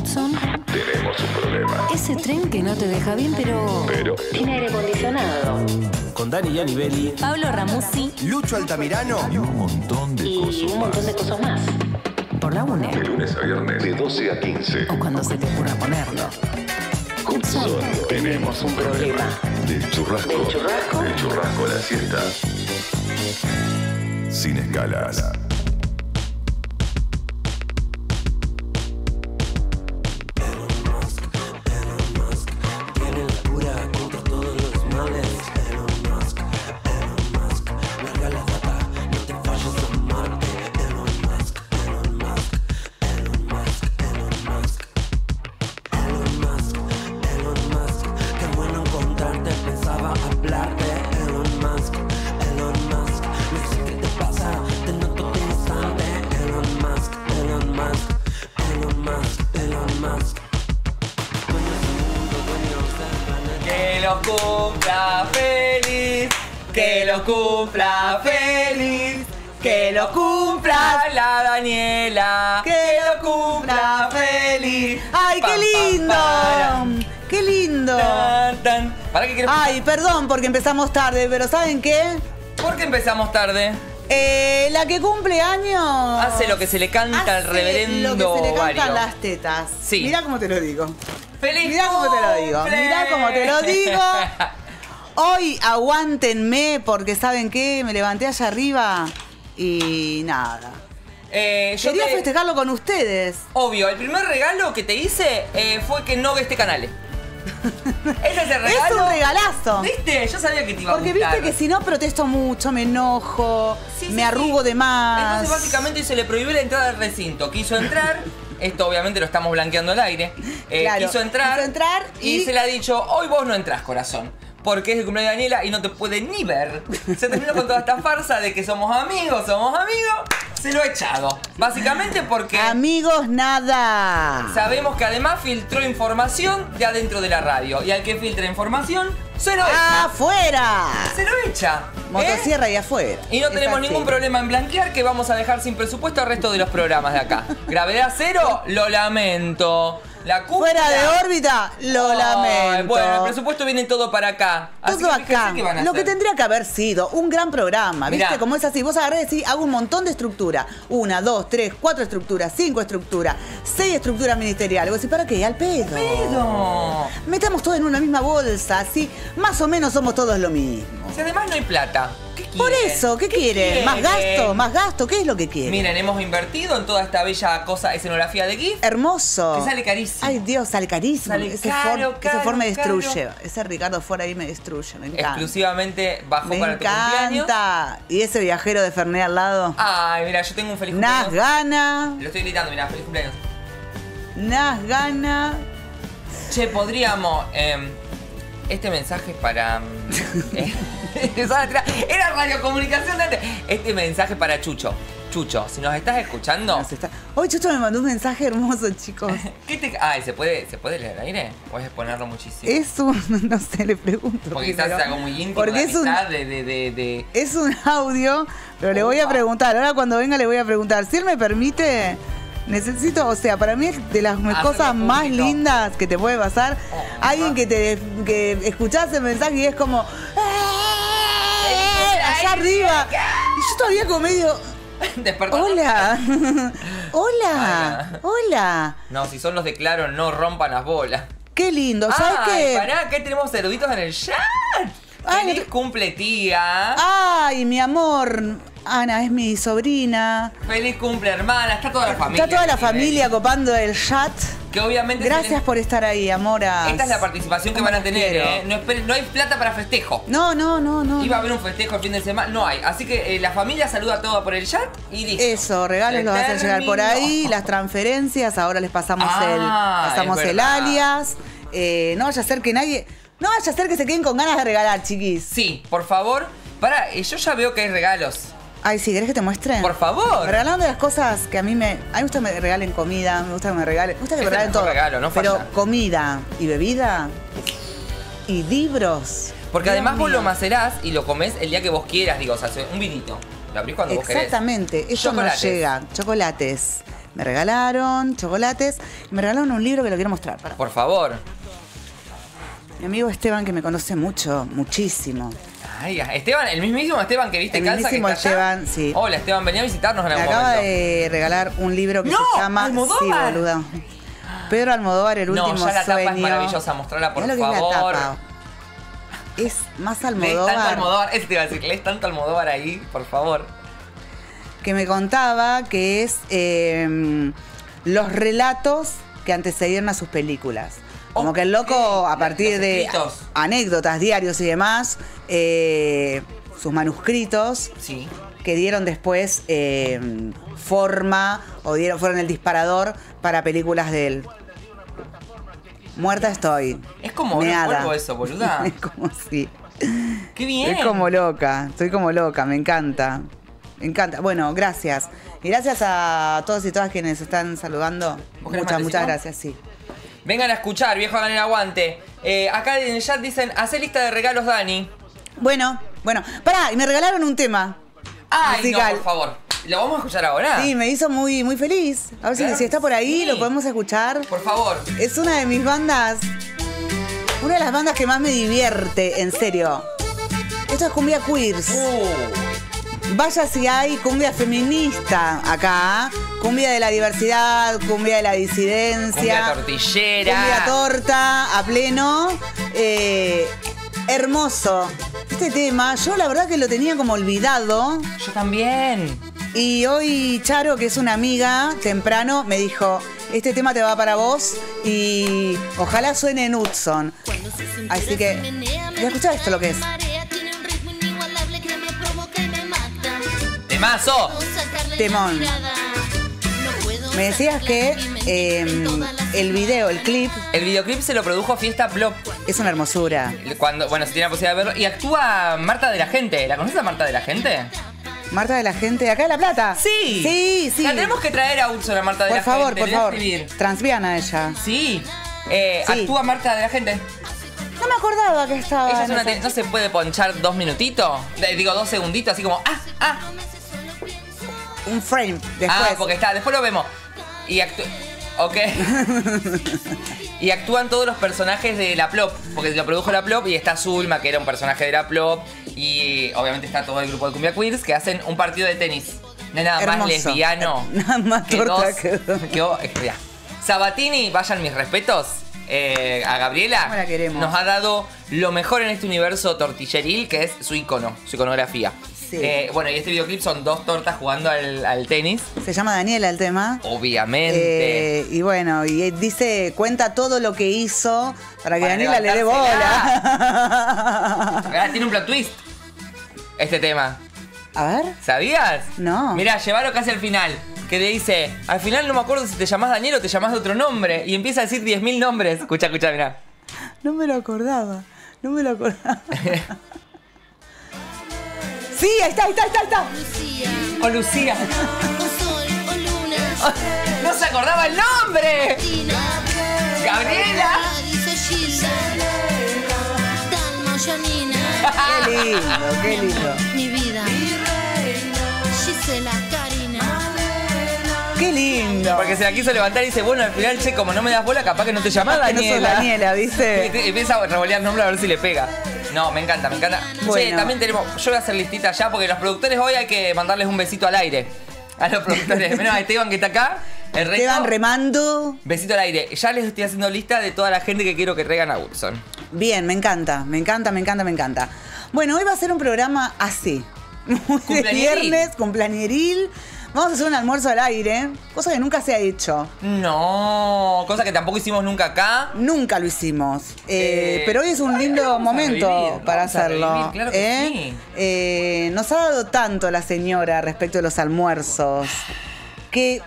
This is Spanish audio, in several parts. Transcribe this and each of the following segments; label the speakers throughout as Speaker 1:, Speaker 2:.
Speaker 1: Hudson?
Speaker 2: Tenemos un problema.
Speaker 1: Ese tren que no te deja bien, pero.
Speaker 2: Pero
Speaker 1: Tiene aire acondicionado.
Speaker 3: Con Dani Belli.
Speaker 1: Pablo Ramuzzi
Speaker 4: Lucho Altamirano.
Speaker 2: y un montón de
Speaker 1: y
Speaker 2: cosas
Speaker 1: un montón de
Speaker 2: más.
Speaker 1: cosas más. Por la
Speaker 2: De
Speaker 1: UNE.
Speaker 2: lunes a viernes, de 12 a 15.
Speaker 1: O cuando se te ocurra ponerlo.
Speaker 2: Hudson, tenemos un problema. Del churrasco.
Speaker 1: Del churrasco.
Speaker 2: Del churrasco a la siesta. Sin escalas.
Speaker 5: Ay, perdón porque empezamos tarde, pero ¿saben qué?
Speaker 6: ¿Por qué empezamos tarde?
Speaker 5: Eh, la que cumple años.
Speaker 6: Hace lo que se le canta al
Speaker 5: hace
Speaker 6: reverendo
Speaker 5: Lo que se le cantan las tetas.
Speaker 6: Sí.
Speaker 5: Mirá cómo te lo digo.
Speaker 6: ¡Feliz
Speaker 5: Mirá cómo te lo digo.
Speaker 6: cumple!
Speaker 5: Mirá cómo te lo digo. Hoy aguántenme porque ¿saben qué? Me levanté allá arriba y nada.
Speaker 6: Eh, yo
Speaker 5: Quería
Speaker 6: te-
Speaker 5: festejarlo con ustedes.
Speaker 6: Obvio, el primer regalo que te hice eh, fue que no ve este canal. Ese es el regalo.
Speaker 5: Es un regalazo.
Speaker 6: ¿Viste? Yo sabía que te iba a
Speaker 5: Porque
Speaker 6: gustar.
Speaker 5: viste que si no protesto mucho, me enojo,
Speaker 6: Sí, sí,
Speaker 5: me arrugo
Speaker 6: sí.
Speaker 5: de más.
Speaker 6: Entonces básicamente se le prohibió la entrada al recinto. Quiso entrar, esto obviamente lo estamos blanqueando al aire. Eh,
Speaker 5: Claro,
Speaker 6: quiso entrar,
Speaker 5: quiso entrar
Speaker 6: y...
Speaker 5: y-
Speaker 6: se le ha dicho, hoy vos no entrás, corazón. Porque es el cumpleaños de Daniela y no te puede ni ver. Se terminó con toda esta farsa de que somos amigos, somos amigos. Se lo ha echado. Básicamente porque
Speaker 5: Amigos, nada.
Speaker 6: sabemos que además filtró información de adentro de la radio. Y al que filtra información, se lo echa.
Speaker 5: ¡Afuera!
Speaker 6: Se lo echa. ¿eh?
Speaker 5: Motosierra y afuera.
Speaker 6: Y no tenemos ningún problema en blanquear que vamos a dejar sin presupuesto al resto de los programas de acá. Gravedad cero, lo lamento. La cúpula-
Speaker 5: Fuera de órbita, lo lamento.
Speaker 6: Bueno, el presupuesto viene todo para acá. Así
Speaker 5: Todo
Speaker 6: que
Speaker 5: acá.
Speaker 6: qué van a
Speaker 5: Lo que tendría que haber sido un gran programa, ¿viste?
Speaker 6: Mirá.
Speaker 5: Como es así. Vos agarrés y decís, hago un montón de estructura. Una, dos, tres, cuatro estructuras, cinco estructuras, seis estructuras ministeriales. Vos decís, ¿para qué? Al pedo.
Speaker 6: Pedo.
Speaker 5: Metamos todo en una misma bolsa, así. Más o menos somos todos lo mismo.
Speaker 6: Si además no hay plata. ¿Qué quieren?
Speaker 5: Por eso, ¿qué, quieren? ¿Más gasto? ¿Más gasto? ¿Qué es lo que quieren?
Speaker 6: Miren, hemos invertido en toda esta bella cosa, escenografía de GIF.
Speaker 5: Hermoso.
Speaker 6: Que sale carísimo.
Speaker 5: Ay, Dios, sale carísimo.
Speaker 6: Sale
Speaker 5: ese,
Speaker 6: caro,
Speaker 5: Ford, ese
Speaker 6: caro,
Speaker 5: Ford me destruye.
Speaker 6: caro.
Speaker 5: Ese Ricardo Ford ahí me destruye. Me encanta.
Speaker 6: Exclusivamente bajó
Speaker 5: Me
Speaker 6: para tu cumpleaños.
Speaker 5: encanta. Y ese viajero de Fernet al lado.
Speaker 6: Ay, mira, yo tengo un feliz
Speaker 5: Nas
Speaker 6: cumpleaños.
Speaker 5: gana.
Speaker 6: Lo estoy gritando, mira, feliz cumpleaños.
Speaker 5: Nas gana.
Speaker 6: Che, podríamos. em, este mensaje para. mm, eh, Era radiocomunicación de antes. Este mensaje para Chucho. Chucho, si nos estás escuchando.
Speaker 5: Nos está- Hoy Chucho me mandó un mensaje hermoso, chicos.
Speaker 6: ¿Qué te... Ay, ¿se puede, ¿se puede leer al aire? Puedes exponerlo muchísimo.
Speaker 5: Es un. No sé, le pregunto.
Speaker 6: Porque quizás es algo muy íntimo
Speaker 5: Porque es un,
Speaker 6: de, de,
Speaker 5: es un audio, pero le voy a preguntar. Ahora cuando venga le voy a preguntar. Si él me permite, necesito, o sea, para mí es de las
Speaker 6: Hacerlo
Speaker 5: cosas más
Speaker 6: público.
Speaker 5: lindas que te puede pasar.
Speaker 6: Oh,
Speaker 5: Alguien que te que escuchás el mensaje y es como. "Eh", Allá arriba. Y yo todavía como medio. Hola. Hola.
Speaker 6: Hola. No, si son los de claro, no rompan las bolas.
Speaker 5: Qué lindo. ¿Sabes qué?
Speaker 6: pará, acá tenemos eruditos en el chat.
Speaker 5: Ay,
Speaker 6: Feliz
Speaker 5: te-
Speaker 6: cumple, tía.
Speaker 5: Ay, mi amor. Ana es mi sobrina.
Speaker 6: Feliz cumple, hermana. Está toda la familia.
Speaker 5: Está toda la familia copando el chat.
Speaker 6: Que obviamente.
Speaker 5: Gracias
Speaker 6: tienen-
Speaker 5: por estar ahí, amora.
Speaker 6: Esta es la participación que
Speaker 5: ¿Cómo
Speaker 6: van a tener? ¿eh? No, no hay plata para festejo.
Speaker 5: No, no, no, no.
Speaker 6: Iba a haber un festejo el fin de semana, no hay. Así que eh, la familia saluda todo por el chat y listo.
Speaker 5: Eso, regalos los hacen llegar por ahí, las transferencias, ahora les pasamos el,
Speaker 6: Ah,
Speaker 5: pasamos el alias. Eh, no vaya a ser que nadie. No vaya a ser que se queden con ganas de regalar, chiquis.
Speaker 6: Sí, por favor. Para, yo ya veo que hay regalos.
Speaker 5: Ay, sí, ¿querés que te muestre?
Speaker 6: Por favor.
Speaker 5: De las cosas que a mí me. A mí me gusta que me regalen comida, me gusta que me regalen. Me gusta que me regalen todo.
Speaker 6: regalo, no
Speaker 5: Pero comida y bebida y libros.
Speaker 6: Porque
Speaker 5: Dios
Speaker 6: además vos lo macerás y lo comés el día que vos quieras, digo, o sea, un vinito. Lo abrís cuando vos querés.
Speaker 5: Exactamente, eso no llega. Chocolates. Me regalaron chocolates. Me regalaron un libro que lo quiero mostrar. Pará.
Speaker 6: Por favor.
Speaker 5: Mi amigo Esteban, que me conoce mucho, muchísimo.
Speaker 6: Ay, Esteban, el mismísimo Esteban que viste
Speaker 5: El
Speaker 6: casa que
Speaker 5: mismísimo
Speaker 6: está allá.
Speaker 5: Esteban, sí.
Speaker 6: Hola, Esteban, venía a visitarnos en
Speaker 5: Me
Speaker 6: algún
Speaker 5: acaba
Speaker 6: momento.
Speaker 5: de regalar un libro que
Speaker 6: ¡No!
Speaker 5: se llama.
Speaker 6: ¡Almodóvar!
Speaker 5: Sí, boludo. Pedro Almodóvar, el
Speaker 6: No,
Speaker 5: último
Speaker 6: ya la tapa es
Speaker 5: sueño.
Speaker 6: maravillosa, mostrala, por
Speaker 5: Mirá lo que es la
Speaker 6: favor.
Speaker 5: tapa. Es más
Speaker 6: Lees tanto
Speaker 5: Almodóvar,
Speaker 6: Almodóvar, eso te iba a decir, lees tanto Almodóvar ahí, por favor.
Speaker 5: que me contaba que es eh, los relatos que antecedieron a sus películas. Como que el loco, a
Speaker 6: los
Speaker 5: partir de
Speaker 6: escritos.
Speaker 5: anécdotas, diarios y demás, eh, sus manuscritos
Speaker 6: Sí.
Speaker 5: que dieron después eh, forma o dieron, fueron el disparador para películas de él. Muerta estoy.
Speaker 6: Es como polvo eso, boluda.
Speaker 5: es como si.
Speaker 6: Qué bien.
Speaker 5: Estoy como loca, estoy como loca, me encanta. Me encanta. Bueno, gracias. Y gracias a todos y todas quienes están saludando.
Speaker 6: ¿Vos querés
Speaker 5: Muchas, muchas gracias, sí.
Speaker 6: Vengan a escuchar, viejo hagan el aguante. Eh, acá en el chat dicen, hace lista de regalos, Dani.
Speaker 5: Bueno, bueno. Pará, y me regalaron un tema.
Speaker 6: Ay,
Speaker 5: musical.
Speaker 6: no, por favor. ¿Lo vamos a escuchar ahora?
Speaker 5: Sí, me hizo muy, muy feliz. A ver si,
Speaker 6: Claro
Speaker 5: si está por ahí,
Speaker 6: sí.
Speaker 5: lo podemos escuchar.
Speaker 6: Por favor.
Speaker 5: Es una de mis bandas. Una de las bandas que más me divierte, en serio. Esto es Cumbia Queers.
Speaker 6: Uh,
Speaker 5: Vaya si hay cumbia feminista acá. Cumbia de la diversidad, cumbia de la disidencia.
Speaker 6: cumbia tortillera.
Speaker 5: Cumbia torta a pleno. Eh, hermoso. Este tema, yo la verdad que lo tenía como olvidado.
Speaker 6: Yo también.
Speaker 5: Y hoy Charo, que es una amiga, temprano me dijo, este tema te va para vos y ojalá suene en Hudson. Así que, voy a escuchar esto lo que es.
Speaker 6: Temazo.
Speaker 5: Temón. Me decías que eh, el video, el clip,
Speaker 6: El videoclip se lo produjo Fiesta Plop.
Speaker 5: es una hermosura.
Speaker 6: Cuando, bueno, si tiene la posibilidad de verlo. Y actúa Marta de la Gente. ¿La conoces a Marta de la Gente?
Speaker 5: Marta de la gente de acá de La Plata.
Speaker 6: Sí.
Speaker 5: Sí, sí.
Speaker 6: La tenemos que traer a Urso, la Marta de
Speaker 5: Por
Speaker 6: la
Speaker 5: favor,
Speaker 6: Gente.
Speaker 5: por
Speaker 6: voy a
Speaker 5: favor. Transviana ella.
Speaker 6: Sí. Eh,
Speaker 5: Sí.
Speaker 6: Actúa Marta de la Gente.
Speaker 5: No me acordaba que estaba.
Speaker 6: Ella es una no se puede ponchar dos minutitos. Digo, dos segunditos, así como, ah, ah.
Speaker 5: Un frame después.
Speaker 6: Ah, porque está, después lo vemos. Y actúa. Ok. y actúan todos los personajes de la Plop, porque lo produjo la Plop y está Zulma, que era un personaje de la Plop, y obviamente está todo el grupo de Cumbia Queers que hacen un partido de tenis. No hay nada más lesbiano.
Speaker 5: Nada más torta
Speaker 6: dos-
Speaker 5: que dos.
Speaker 6: que vos- eh. Sabatini, vayan mis respetos. eh, a Gabriela
Speaker 5: ¿Cómo la queremos?
Speaker 6: nos ha dado lo mejor en este universo tortilleril, que es su icono, su iconografía.
Speaker 5: Sí.
Speaker 6: Eh, bueno, y este videoclip son dos tortas jugando al, al tenis,
Speaker 5: Se llama Daniela el tema.
Speaker 6: obviamente.
Speaker 5: Eh, y bueno, y eh, dice, cuenta todo lo que hizo para que
Speaker 6: Para
Speaker 5: Daniela le dé bola.
Speaker 6: Ah, tiene un plot twist. Este tema.
Speaker 5: A ver.
Speaker 6: ¿Sabías?
Speaker 5: No.
Speaker 6: Mirá, llevarlo casi al final. Que te dice, al final no me acuerdo si te llamás Daniel o te llamás de otro nombre. Y empieza a decir 10.000 nombres. Escucha, escucha, mirá.
Speaker 5: No me lo acordaba. No me lo acordaba. sí, ahí está, ahí está, ahí está, ahí está.
Speaker 6: O Lucía.
Speaker 4: O sol o luna.
Speaker 6: ¡No se acordaba el nombre! Gabriela.
Speaker 5: Qué lindo, qué lindo.
Speaker 4: Mi vida. Gisela Karina.
Speaker 5: Qué lindo.
Speaker 6: Porque se la quiso levantar y dice, bueno, al final, che, como no me das bola, capaz que no te llamás
Speaker 5: Que no sos
Speaker 6: Daniela.
Speaker 5: Daniela,
Speaker 6: Y
Speaker 5: ¿viste?
Speaker 6: te- empieza a revolear nombre a ver si le pega. No, me encanta, me encanta. Che,
Speaker 5: Bueno.
Speaker 6: también tenemos. Yo voy a hacer listita ya porque los productores hoy hay que mandarles un besito al aire. A los productores. Menos a Esteban que está acá. El resto.
Speaker 5: Esteban remando.
Speaker 6: Besito al aire. Ya les estoy haciendo lista de toda la gente que quiero que traigan a Wilson.
Speaker 5: Bien, me encanta, me encanta, me encanta, me encanta. Bueno, hoy va a ser un programa así. Muy de viernes, cumpleañeril. Vamos a hacer un almuerzo al aire, cosa que nunca se ha hecho.
Speaker 6: No, cosa que tampoco hicimos nunca acá.
Speaker 5: Nunca lo hicimos. Eh,
Speaker 6: Eh,
Speaker 5: pero hoy es un lindo momento
Speaker 6: revivir,
Speaker 5: para hacerlo.
Speaker 6: revivir, claro que
Speaker 5: ¿eh?
Speaker 6: sí.
Speaker 5: Eh, nos ha dado tanto la señora respecto de los almuerzos que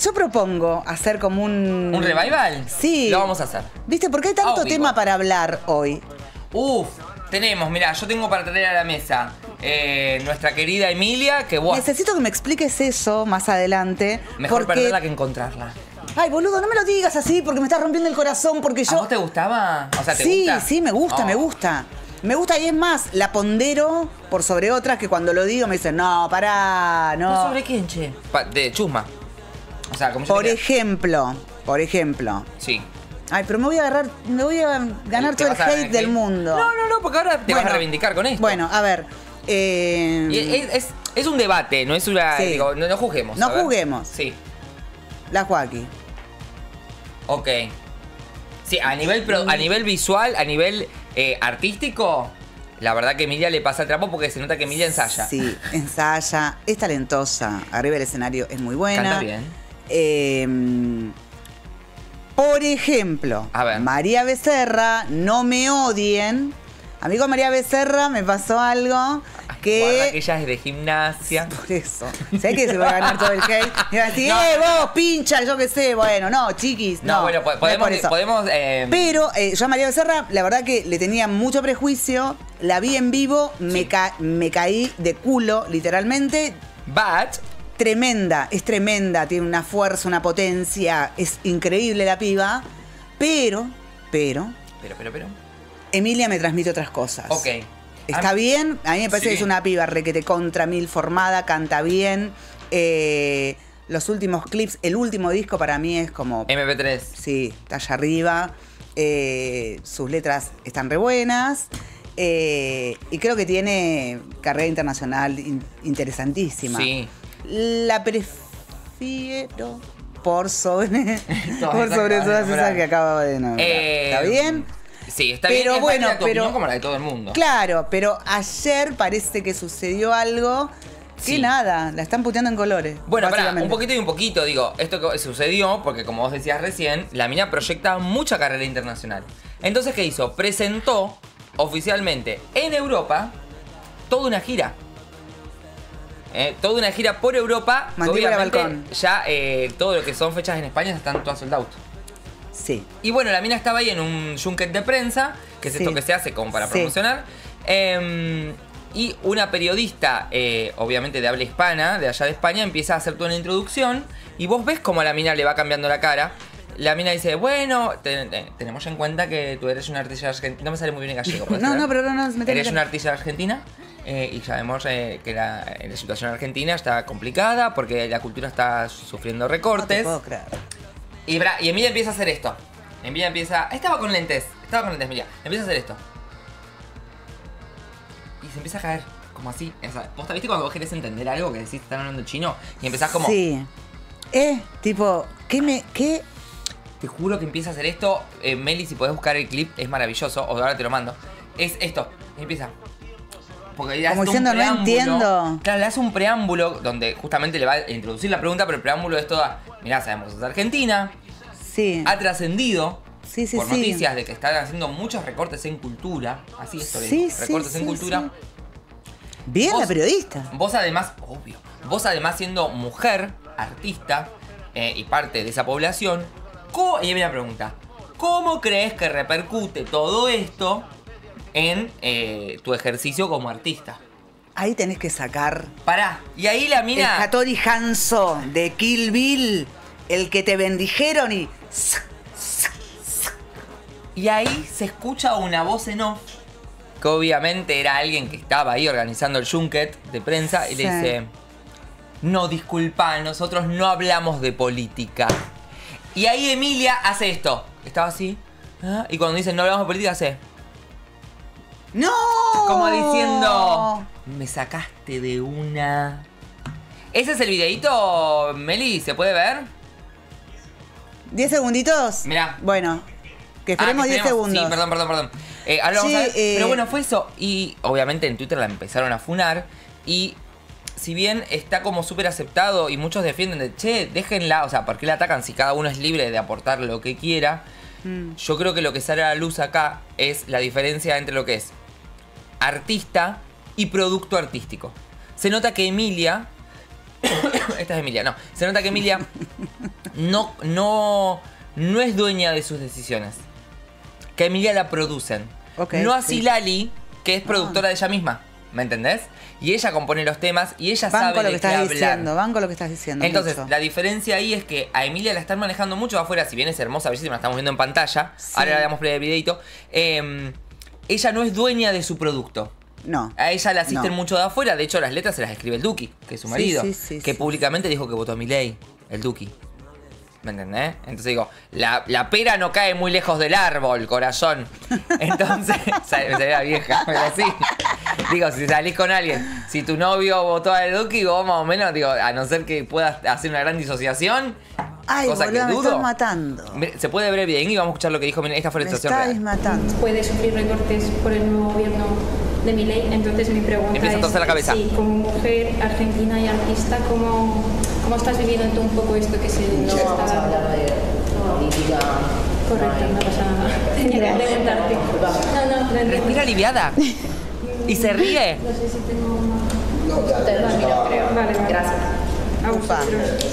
Speaker 5: yo propongo hacer como un.
Speaker 6: ¿Un revival?
Speaker 5: Sí.
Speaker 6: Lo vamos a hacer.
Speaker 5: ¿Viste? Porque hay tanto
Speaker 6: A vivo.
Speaker 5: tema para hablar hoy.
Speaker 6: Uf, tenemos, mirá, yo tengo para traer a la mesa eh, nuestra querida Emilia, que vos.
Speaker 5: Necesito que me expliques eso más adelante.
Speaker 6: Mejor
Speaker 5: porque...
Speaker 6: perderla que encontrarla.
Speaker 5: Ay, boludo, no me lo digas así porque me estás rompiendo el corazón. Porque
Speaker 6: ¿A
Speaker 5: yo.
Speaker 6: vos te gustaba? O sea, ¿te
Speaker 5: sí,
Speaker 6: gusta?
Speaker 5: sí, me gusta,
Speaker 6: Oh.
Speaker 5: me gusta. Me gusta y es más, la pondero por sobre otras que cuando lo digo me dicen, no, pará,
Speaker 6: ¿Pero
Speaker 5: no.
Speaker 6: sobre quién, che? Pa- de Chusma. O sea, como
Speaker 5: Por ejemplo, por ejemplo.
Speaker 6: Sí.
Speaker 5: Ay, pero me voy a agarrar, me voy a ganar
Speaker 6: ¿Te
Speaker 5: todo el hate del mundo.
Speaker 6: No, no, no, porque ahora te vas a reivindicar con esto.
Speaker 5: Bueno, a ver. eh,
Speaker 6: es, es- es un debate, no es una.
Speaker 5: Sí.
Speaker 6: Digo, no, no juzguemos.
Speaker 5: No juzguemos.
Speaker 6: Sí,
Speaker 5: la Joaquín.
Speaker 6: ok. Sí, a nivel, pro- a nivel visual, a nivel eh, artístico, la verdad que Emilia le pasa el trapo porque se nota que Emilia ensaya.
Speaker 5: Sí, ensaya, es talentosa, arriba del escenario es muy buena.
Speaker 6: Canta bien.
Speaker 5: Eh, por ejemplo,
Speaker 6: A ver.
Speaker 5: María Becerra, no me odien. Amigo María Becerra, me pasó algo
Speaker 6: Guarda
Speaker 5: que.
Speaker 6: ella es de gimnasia.
Speaker 5: Por eso. Sé que se va a ganar todo el hate. Y va a decir,
Speaker 6: No.
Speaker 5: eh, vos, pincha, yo qué sé. Bueno, no, chiquis. No,
Speaker 6: No, bueno, po-
Speaker 5: no es
Speaker 6: podemos.
Speaker 5: por eso.
Speaker 6: podemos eh,
Speaker 5: Pero eh, yo a María Becerra, la verdad que le tenía mucho prejuicio. La vi en vivo, me, ca- me caí de culo, literalmente.
Speaker 6: But.
Speaker 5: Tremenda, es tremenda, tiene una fuerza, una potencia, es increíble la piba. Pero, pero,
Speaker 6: Pero, pero, pero.
Speaker 5: Emilia me transmite otras cosas.
Speaker 6: Ok.
Speaker 5: Está
Speaker 6: A-
Speaker 5: bien, a mí me parece
Speaker 6: Sí.
Speaker 5: que es una piba requete contra mil formada, canta bien. Eh, los últimos clips, el último disco para mí es como
Speaker 6: MP3.
Speaker 5: Sí, está allá arriba. Eh, sus letras están re buenas. Eh, y creo que tiene carrera internacional in- interesantísima.
Speaker 6: Sí.
Speaker 5: La prefiero por sobre, por sobre todas esas
Speaker 6: nombrar.
Speaker 5: que acabo de nombrar.
Speaker 6: Eh,
Speaker 5: ¿Está bien?
Speaker 6: Sí, está
Speaker 5: Pero
Speaker 6: bien.
Speaker 5: bueno,
Speaker 6: tu
Speaker 5: pero-
Speaker 6: opinión como la de todo el mundo.
Speaker 5: Claro, pero ayer parece que sucedió algo que
Speaker 6: Sí.
Speaker 5: nada, la están puteando en colores.
Speaker 6: Bueno, pará, un poquito y un poquito, digo, esto que sucedió, porque como vos decías recién, la mina proyecta mucha carrera internacional. Entonces, ¿qué hizo? Presentó oficialmente en Europa toda una gira. Eh, toda una gira por Europa.
Speaker 5: Mandíbula balcón.
Speaker 6: ya eh, todo lo que son fechas en España están todas sold out.
Speaker 5: Sí.
Speaker 6: Y bueno, la mina estaba ahí en un junket de prensa, que es
Speaker 5: Sí.
Speaker 6: esto que se hace como para
Speaker 5: Sí.
Speaker 6: promocionar. Eh, y una periodista, eh, obviamente de habla hispana, de allá de España, empieza a hacer toda una introducción. Y vos ves cómo a la mina le va cambiando la cara. La mina dice, bueno, te- te- tenemos en cuenta que tú eres una artista argentina. No me sale muy bien en gallego. ¿puedes
Speaker 5: No, no, pero no, no, metele,
Speaker 6: Eres una artista argentina. eh, y sabemos eh, que la, la situación argentina está complicada porque la cultura está sufriendo
Speaker 5: No te
Speaker 6: recortes.
Speaker 5: puedo creer.
Speaker 6: Y, bra- y Emilia empieza a hacer esto. Emilia empieza. Estaba con lentes. Estaba con lentes, Emilia. Empieza a hacer esto. Y se empieza a caer. Como así. O sea, ¿Vos viste cuando vos querés entender algo que decís están hablando chino? Y empezás como.
Speaker 5: Sí. Eh, tipo, ¿qué me. qué?
Speaker 6: Te juro que empieza a hacer esto. Eh, Meli, si podés buscar el clip, es maravilloso. O ahora te lo mando. Es esto. Empieza. Porque
Speaker 5: Como diciendo, no entiendo.
Speaker 6: Claro, le hace un preámbulo donde justamente le va a introducir la pregunta, pero el preámbulo es toda. Mirá, sabemos que es Argentina.
Speaker 5: Sí.
Speaker 6: ha trascendido
Speaker 5: Sí, sí,
Speaker 6: por
Speaker 5: sí.
Speaker 6: noticias de que están haciendo muchos recortes en cultura. Así esto
Speaker 5: Sí,
Speaker 6: recortes en cultura.
Speaker 5: Bien
Speaker 6: Vos-
Speaker 5: la periodista.
Speaker 6: Vos además, obvio, vos además siendo mujer, artista eh, y parte de esa población, ¿cómo, y la pregunta, ¿cómo crees que repercute todo esto en eh, tu ejercicio como artista?
Speaker 5: Ahí tenés que sacar
Speaker 6: Pará, y ahí la
Speaker 5: el
Speaker 6: mina...
Speaker 5: Hattori Hanzo de Kill Bill, el que te bendijeron y.
Speaker 6: Y ahí se escucha una voz en off, que obviamente era alguien que estaba ahí organizando el junket de prensa, y le dice, no, disculpa, nosotros no hablamos de política. Y ahí Emilia hace esto. Estaba así. ¿ah? Y cuando dicen no hablamos de política, hace
Speaker 5: ¡No!
Speaker 6: como diciendo, me sacaste de una... ¿Ese es el videito, Meli? ¿Se puede ver?
Speaker 5: ¿10 segunditos?
Speaker 6: Mirá.
Speaker 5: Bueno, que
Speaker 6: Ah,
Speaker 5: esperemos
Speaker 6: que
Speaker 5: 10
Speaker 6: esperemos.
Speaker 5: segundos.
Speaker 6: Sí, perdón, perdón, perdón. Eh, ahora vamos a ver.
Speaker 5: eh,
Speaker 6: Pero bueno, fue eso. Y obviamente en Twitter la empezaron a funar. Y si bien está como súper aceptado y muchos defienden de, che, déjenla, o sea, ¿por qué la atacan si cada uno es libre de aportar lo que quiera?
Speaker 5: Mm.
Speaker 6: Yo creo que lo que sale a la luz acá es la diferencia entre lo que es artista y producto artístico. Se nota que Emilia. Esta es Emilia, no. Se nota que Emilia no, no, no es dueña de sus decisiones. Que a Emilia la producen. No así
Speaker 5: sí.
Speaker 6: Lali, que es productora de ella misma. ¿Me entendés? Y ella compone los temas y ella
Speaker 5: Van
Speaker 6: sabe
Speaker 5: lo
Speaker 6: de
Speaker 5: que
Speaker 6: qué
Speaker 5: estás
Speaker 6: hablar.
Speaker 5: diciendo, van con lo que estás diciendo.
Speaker 6: Entonces,
Speaker 5: mucho.
Speaker 6: la diferencia ahí es que a Emilia la están manejando mucho afuera, si bien es hermosa, bellísima, la estamos viendo en pantalla.
Speaker 5: Sí.
Speaker 6: Ahora le damos play de videito. eh, ella no es dueña de su producto.
Speaker 5: No.
Speaker 6: A ella la asisten
Speaker 5: No.
Speaker 6: mucho de afuera. De hecho, las letras se las escribe el Duki, que es su marido.
Speaker 5: sí, sí,
Speaker 6: que públicamente dijo que votó a Milei, el Duki. ¿Me entendés? Entonces digo, la, la pera no cae muy lejos del árbol, corazón. Entonces, se se ve vieja, pero sí. Digo, si salís con alguien, si tu novio votó a Duki, vos más o menos, digo, a no ser que puedas hacer una gran disociación,
Speaker 5: Ay,
Speaker 6: cosa
Speaker 5: boludo,
Speaker 6: que
Speaker 5: me
Speaker 6: dudo.
Speaker 5: estás matando.
Speaker 6: Se puede ver bien y vamos a escuchar lo que dijo. Miren, Esta fue la
Speaker 5: Me
Speaker 6: situación
Speaker 5: estáis
Speaker 6: real.
Speaker 5: matando.
Speaker 7: puede sufrir recortes por el nuevo gobierno de Milei. Entonces mi pregunta
Speaker 6: Empieza a
Speaker 7: es,
Speaker 6: torcer la cabeza.
Speaker 7: sí, como mujer argentina y artista, ¿cómo, cómo estás viviendo tú un poco esto que se nos está dando?
Speaker 8: política.
Speaker 7: Correcto, no pasa nada. Tenía que preguntarte. No, no.
Speaker 6: Respira aliviada. Y se ríe.
Speaker 7: No sé si tengo más.
Speaker 8: Te lo miro, creo.
Speaker 7: Vale, vale.
Speaker 8: Gracias.
Speaker 7: A vosotros.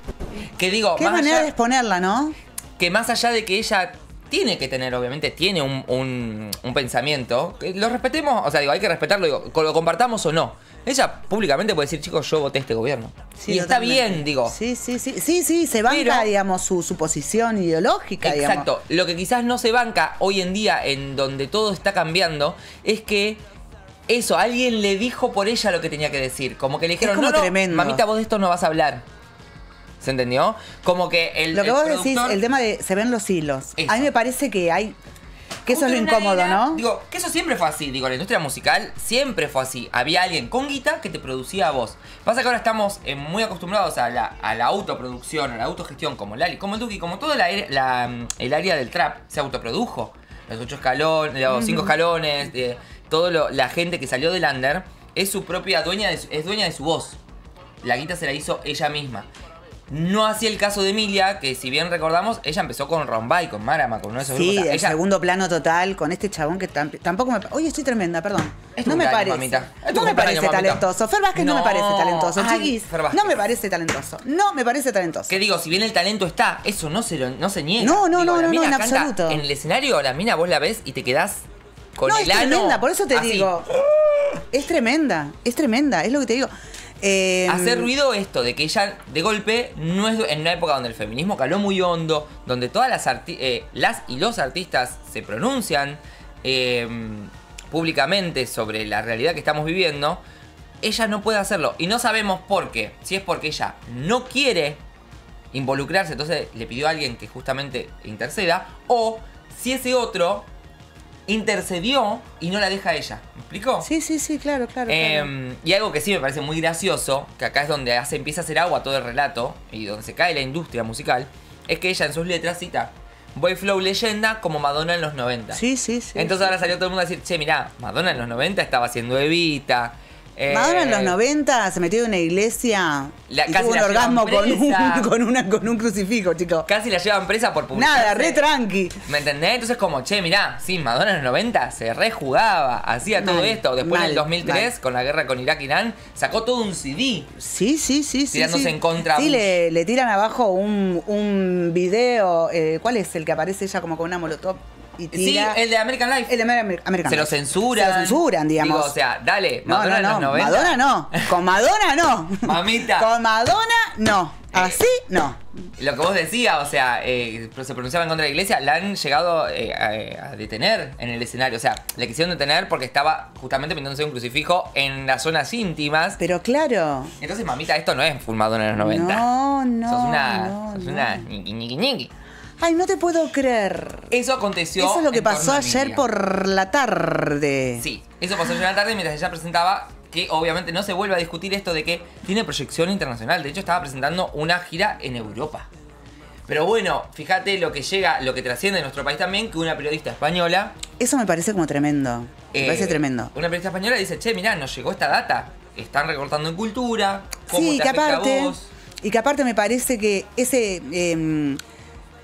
Speaker 6: Que digo,
Speaker 5: Qué
Speaker 6: más
Speaker 5: manera
Speaker 6: allá-
Speaker 5: de exponerla, ¿no?
Speaker 6: que más allá de que ella tiene que tener, obviamente, tiene un, un- un pensamiento, que lo respetemos, o sea, digo, hay que respetarlo, digo, lo compartamos o no. Ella públicamente puede decir, chicos, yo voté este gobierno.
Speaker 5: Sí,
Speaker 6: y está
Speaker 5: totalmente.
Speaker 6: bien, digo.
Speaker 5: Sí, sí, sí. Sí, sí, se banca,
Speaker 6: Pero-
Speaker 5: digamos, su, su posición ideológica, digamos.
Speaker 6: Exacto. Lo que quizás no se banca hoy en día, en donde todo está cambiando, es que eso, alguien le dijo por ella lo que tenía que decir. Como que le dijeron, no, no, mamita, vos de esto no vas a hablar. ¿Se entendió? Como que el.
Speaker 5: Lo que
Speaker 6: el
Speaker 5: vos decís, el tema de se ven los hilos.
Speaker 6: Eso.
Speaker 5: A mí me parece que hay. Que eso es lo incómodo,
Speaker 6: era-
Speaker 5: ¿no?
Speaker 6: Digo, que eso siempre fue así. Digo, la industria musical siempre fue así. Había alguien con guita que te producía a vos. Pasa que ahora estamos eh, muy acostumbrados a la, a la autoproducción, a la autogestión, como Lali, como el Duki, como todo la, la, mm, el área del trap se autoprodujo. Los ocho escalones, los cinco escalones, eh, todo lo- la gente que salió del under es su propia dueña, de es dueña de su voz. La guita se la hizo ella misma. No hacía el caso de Emilia, que si bien recordamos, ella empezó con Rombay, con Marama, con uno de esos
Speaker 5: Sí,
Speaker 6: grupos.
Speaker 5: el
Speaker 6: Ella-
Speaker 5: segundo plano total con este chabón que tam- tampoco me. Hoy estoy tremenda, perdón.
Speaker 6: Es tu
Speaker 5: no me
Speaker 6: cumpleaños,
Speaker 5: parece.
Speaker 6: mamita. Es tu
Speaker 5: No me
Speaker 6: cumpleaños,
Speaker 5: parece
Speaker 6: mamita.
Speaker 5: talentoso. Fer Vázquez no, me
Speaker 6: No.
Speaker 5: parece talentoso,
Speaker 6: Ay,
Speaker 5: chiquis.
Speaker 6: Fer Vázquez.
Speaker 5: No me parece talentoso. No me parece talentoso.
Speaker 6: Que digo, si bien el talento está, eso no se, lo- no se niega.
Speaker 5: No, no,
Speaker 6: Digo,
Speaker 5: no,
Speaker 6: la
Speaker 5: no,
Speaker 6: mina
Speaker 5: no, en
Speaker 6: canta
Speaker 5: absoluto.
Speaker 6: En el escenario, la mina vos la ves y te quedás con
Speaker 5: no,
Speaker 6: el
Speaker 5: es
Speaker 6: ano
Speaker 5: tremenda, por eso te
Speaker 6: así.
Speaker 5: digo. Es tremenda, es tremenda, es lo que te digo. Eh,
Speaker 6: Hacer ruido esto de que ella de golpe no es en una época donde el feminismo caló muy hondo, donde todas las eh, las y los artistas se pronuncian eh, públicamente sobre la realidad que estamos viviendo, ella no puede hacerlo y no sabemos por qué. Si es porque ella no quiere involucrarse, entonces le pidió a alguien que justamente interceda, o si ese otro intercedió y no la deja a ella. ¿Me explico?
Speaker 5: Sí, sí, sí, claro, claro. claro.
Speaker 6: Eh, y algo que sí me parece muy gracioso, que acá es donde hace, empieza a hacer agua todo el relato y donde se cae la industria musical, es que ella en sus letras cita Boy Flow leyenda como Madonna en los 90.
Speaker 5: Sí, sí, sí.
Speaker 6: Entonces ahora salió todo el mundo a decir, che, mirá, Madonna en los 90 estaba haciendo Evita. Eh,
Speaker 5: Madonna en los 90 se metió en una iglesia
Speaker 6: La-
Speaker 5: y
Speaker 6: casi
Speaker 5: tuvo un orgasmo con un, con, una, con un crucifijo, chicos.
Speaker 6: Casi la llevan presa por publicidad.
Speaker 5: Nada, re tranqui.
Speaker 6: ¿Me entendés? Entonces como, che, mirá, sí, Madonna en los 90 se rejugaba, hacía todo
Speaker 5: Mal,
Speaker 6: esto. Después en el
Speaker 5: mal,
Speaker 6: 2003,
Speaker 5: mal.
Speaker 6: con la guerra con Irak e Irán, sacó todo un CD.
Speaker 5: Sí, sí, sí, sí.
Speaker 6: Tirándose
Speaker 5: sí.
Speaker 6: en contra
Speaker 5: Sí, le, le tiran abajo un, un video. eh, ¿Cuál es el que aparece ella como con una molotov y tira?
Speaker 6: Sí, el de American Life.
Speaker 5: El de Amer- American
Speaker 6: Se lo censuran.
Speaker 5: Se lo censuran, digamos.
Speaker 6: Digo, o sea, dale,
Speaker 5: no,
Speaker 6: Madonna
Speaker 5: no,
Speaker 6: en los
Speaker 5: no.
Speaker 6: 90.
Speaker 5: Madonna no. Con Madonna no.
Speaker 6: Mamita.
Speaker 5: Con Madonna no. Así no.
Speaker 6: Lo que vos decías, o sea, eh, se pronunciaba en contra de la iglesia, la han llegado eh, a, a detener en el escenario. O sea, le quisieron detener porque estaba justamente pintándose un crucifijo en las zonas íntimas.
Speaker 5: Pero claro.
Speaker 6: Entonces, mamita, esto no es full Madonna en los 90.
Speaker 5: No, no.
Speaker 6: Sos una.
Speaker 5: no,
Speaker 6: sos
Speaker 5: no.
Speaker 6: una.
Speaker 5: Ay, no te puedo creer.
Speaker 6: Eso aconteció.
Speaker 5: Eso es lo que pasó ayer por la tarde.
Speaker 6: Sí, eso pasó ayer en la tarde mientras ella presentaba que obviamente no se vuelve a discutir esto de que tiene proyección internacional. De hecho, estaba presentando una gira en Europa. Pero bueno, fíjate lo que llega, lo que trasciende en nuestro país también, que una periodista española.
Speaker 5: Eso me parece como tremendo. Me
Speaker 6: eh,
Speaker 5: parece tremendo.
Speaker 6: Una periodista española dice, che, mirá, nos llegó esta data. Están recortando en cultura. ¿Cómo
Speaker 5: Sí,
Speaker 6: te
Speaker 5: que aparte.
Speaker 6: a vos?
Speaker 5: Y que aparte me parece que ese. eh,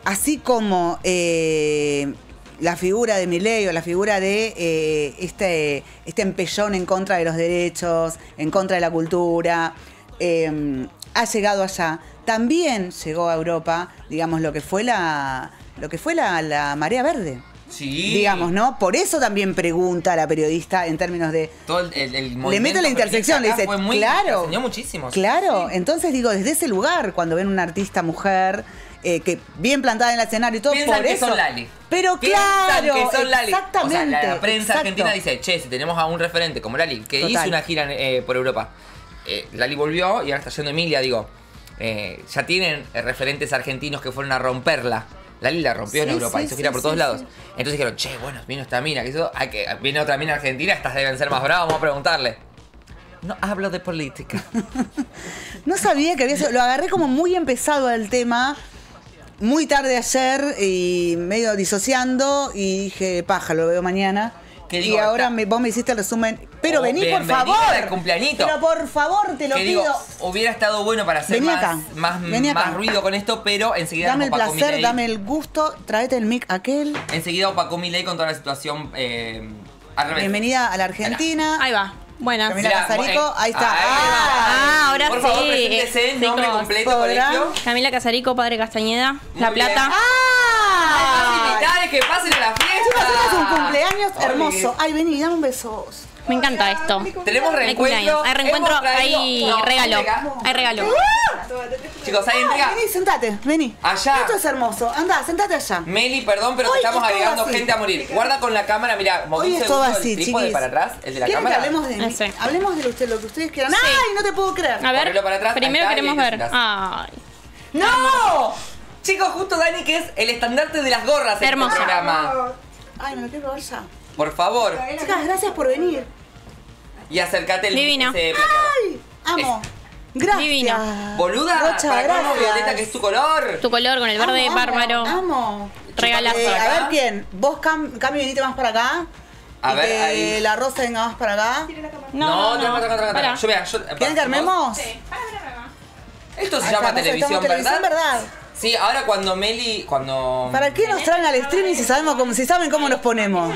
Speaker 5: así como eh, la figura de Milei o la figura de eh, este, este empellón en contra de los derechos, en contra de la cultura, eh, ha llegado allá. También llegó a Europa, digamos, lo que fue la. lo que fue la, la marea verde.
Speaker 6: Sí.
Speaker 5: Digamos, ¿no? Por eso también pregunta a la periodista en términos de
Speaker 6: Todo el, el-
Speaker 5: le mete la intersección, le dice,
Speaker 6: fue muy,
Speaker 5: claro,
Speaker 6: muchísimo.
Speaker 5: claro.
Speaker 6: sí.
Speaker 5: Entonces digo, desde ese lugar, cuando ven una artista mujer eh, que bien plantada en el escenario y todo,
Speaker 6: Piensan
Speaker 5: por
Speaker 6: que
Speaker 5: eso.
Speaker 6: son Lali.
Speaker 5: Pero
Speaker 6: Piensan
Speaker 5: claro,
Speaker 6: que son Lali.
Speaker 5: exactamente.
Speaker 6: O sea, la, la prensa
Speaker 5: exacto.
Speaker 6: argentina dice, che, si tenemos a un referente como Lali, que
Speaker 5: Total.
Speaker 6: hizo una gira eh, por Europa, eh, Lali volvió y ahora está yendo Emilia, digo. ya tienen referentes argentinos que fueron a romperla. Lali la rompió en Europa,
Speaker 5: sí,
Speaker 6: hizo gira
Speaker 5: sí,
Speaker 6: por todos lados. Entonces dijeron, che, bueno, vino esta mina, que eso, hay que, viene otra mina argentina, estas deben ser más bravas, vamos a preguntarle. No hablo de política.
Speaker 5: No sabía que había. Lo agarré como muy empezado al tema. Muy tarde ayer y medio disociando. Y dije, paja, lo veo mañana.
Speaker 6: ¿Qué
Speaker 5: y
Speaker 6: digo?
Speaker 5: ahora
Speaker 6: Acá-
Speaker 5: me, vos me hiciste el resumen. Pero
Speaker 6: Oh,
Speaker 5: vení, por favor.
Speaker 6: cumpleañito.
Speaker 5: Pero por favor, te lo
Speaker 6: que
Speaker 5: pido.
Speaker 6: digo, hubiera estado bueno para hacer
Speaker 5: Vení
Speaker 6: más,
Speaker 5: acá,
Speaker 6: más,
Speaker 5: vení acá.
Speaker 6: más ruido con esto, pero enseguida
Speaker 5: dame el placer, dame el gusto. Tráete el mic aquel.
Speaker 6: Enseguida opacó Milei con toda la situación eh, al revés.
Speaker 5: Bienvenida a la Argentina.
Speaker 9: Ahí va. Buenas.
Speaker 5: Camila
Speaker 6: Mirá,
Speaker 5: Casarico,
Speaker 6: eh,
Speaker 5: ahí está.
Speaker 6: ahí.
Speaker 9: Ah, ahora
Speaker 6: Por favor,
Speaker 9: sí.
Speaker 6: preséntese, nombre
Speaker 9: Chicos,
Speaker 6: completo, colegio.
Speaker 9: Camila Casarico, Padre Castañeda,
Speaker 6: Muy
Speaker 9: La
Speaker 6: bien.
Speaker 9: Plata.
Speaker 5: ¡Ah!
Speaker 6: Invitades que pasen a la fiesta.
Speaker 5: Chicos, este es un cumpleaños hermoso. Ay, vení, dame un beso.
Speaker 9: Me encanta esto.
Speaker 6: Tenemos reencuentro.
Speaker 9: Hay reencuentro, hay
Speaker 6: No,
Speaker 9: regalo. Hay regalo.
Speaker 6: Chicos, hay entrega.
Speaker 5: Vení, sentate, vení.
Speaker 6: Allá.
Speaker 5: Esto es hermoso. Anda, sentate allá.
Speaker 6: Meli, perdón, pero
Speaker 5: Hoy
Speaker 6: te estamos
Speaker 5: es
Speaker 6: agregando
Speaker 5: así.
Speaker 6: gente a morir. Guarda con la cámara, mira,
Speaker 5: Hoy es todo así, chiquis.
Speaker 6: para atrás, el de la
Speaker 5: ¿Quieren que
Speaker 6: cámara.
Speaker 5: hablemos de mí?
Speaker 9: Ese.
Speaker 5: Hablemos de usted, lo que ustedes quieran.
Speaker 9: Sí.
Speaker 5: ¡Ay, no te puedo creer!
Speaker 9: A ver,
Speaker 6: Correlo para atrás,
Speaker 9: primero
Speaker 6: está,
Speaker 9: queremos ver. Ay.
Speaker 6: ¡No! Chicos, justo Dani, que es el estandarte de las gorras en
Speaker 9: Hermoso.
Speaker 6: este programa.
Speaker 5: Ay, me lo quiero probar ya.
Speaker 6: Por favor.
Speaker 5: Chicas, gracias por venir.
Speaker 6: Y acércate el
Speaker 9: Divina.
Speaker 6: ese.
Speaker 5: ¡Ay! Amo. Gracias.
Speaker 9: Divina.
Speaker 6: Boluda,
Speaker 5: Rocha,
Speaker 6: para
Speaker 5: gracias.
Speaker 6: Violeta, que es tu color.
Speaker 9: Tu color con el verde
Speaker 5: Amo,
Speaker 9: bárbaro.
Speaker 5: Amo. amo.
Speaker 9: Regalazo.
Speaker 5: Eh, a ver quién. Vos, Cam, venite más para acá.
Speaker 6: A
Speaker 5: Y
Speaker 6: ver,
Speaker 5: que
Speaker 6: ahí.
Speaker 5: la Rosa venga más para acá.
Speaker 6: No, tranca, tranca, tranca,
Speaker 9: Pará.
Speaker 6: Yo vea, yo.
Speaker 5: ¿Quieren que armemos?
Speaker 6: Esto se
Speaker 5: Ahí
Speaker 6: llama
Speaker 5: está,
Speaker 6: televisión,
Speaker 5: televisión,
Speaker 6: ¿verdad? Sí, ahora cuando Meli, cuando.
Speaker 5: ¿Para qué nos traen al streaming si sabemos cómo, si saben cómo nos ponemos?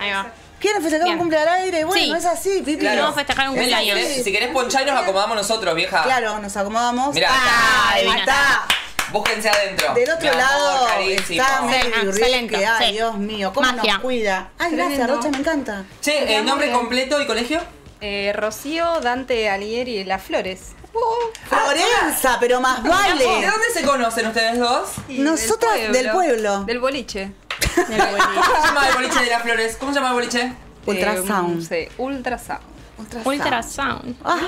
Speaker 9: Ahí va.
Speaker 5: ¿Quieren festejar un
Speaker 9: Bien.
Speaker 5: cumple al aire? Bueno,
Speaker 9: Sí.
Speaker 5: es así, Pipi.
Speaker 6: Claro.
Speaker 9: Vamos a festejar un
Speaker 6: Meli, si
Speaker 9: cumpleaños.
Speaker 6: querés- Si querés ponchar y nos acomodamos nosotros, vieja.
Speaker 5: Claro, nos acomodamos.
Speaker 6: Mirá,
Speaker 5: Ah,
Speaker 9: divina.
Speaker 5: está.
Speaker 6: Búsquense adentro.
Speaker 5: Del otro
Speaker 6: Mi amor,
Speaker 5: lado
Speaker 6: carísimo.
Speaker 5: está Meli. Ay,
Speaker 9: sí.
Speaker 5: Dios mío, cómo
Speaker 9: Magia.
Speaker 5: nos cuida. Ay, gracias,
Speaker 10: Tremendo.
Speaker 5: Rocha, me encanta.
Speaker 6: Che, ¿el nombre completo y colegio?
Speaker 10: Eh, Rocío, Dante Alieri Las Flores.
Speaker 5: Florenza, pero más vale.
Speaker 6: ¿De dónde se conocen ustedes dos?
Speaker 5: Nosotras del pueblo.
Speaker 10: Del boliche.
Speaker 6: ¿Cómo se llama el boliche de las flores? ¿Cómo se llama el boliche?
Speaker 5: Ultrasound.
Speaker 10: Eh, sí, ultrasound.
Speaker 9: Ultrasound.
Speaker 5: Ah,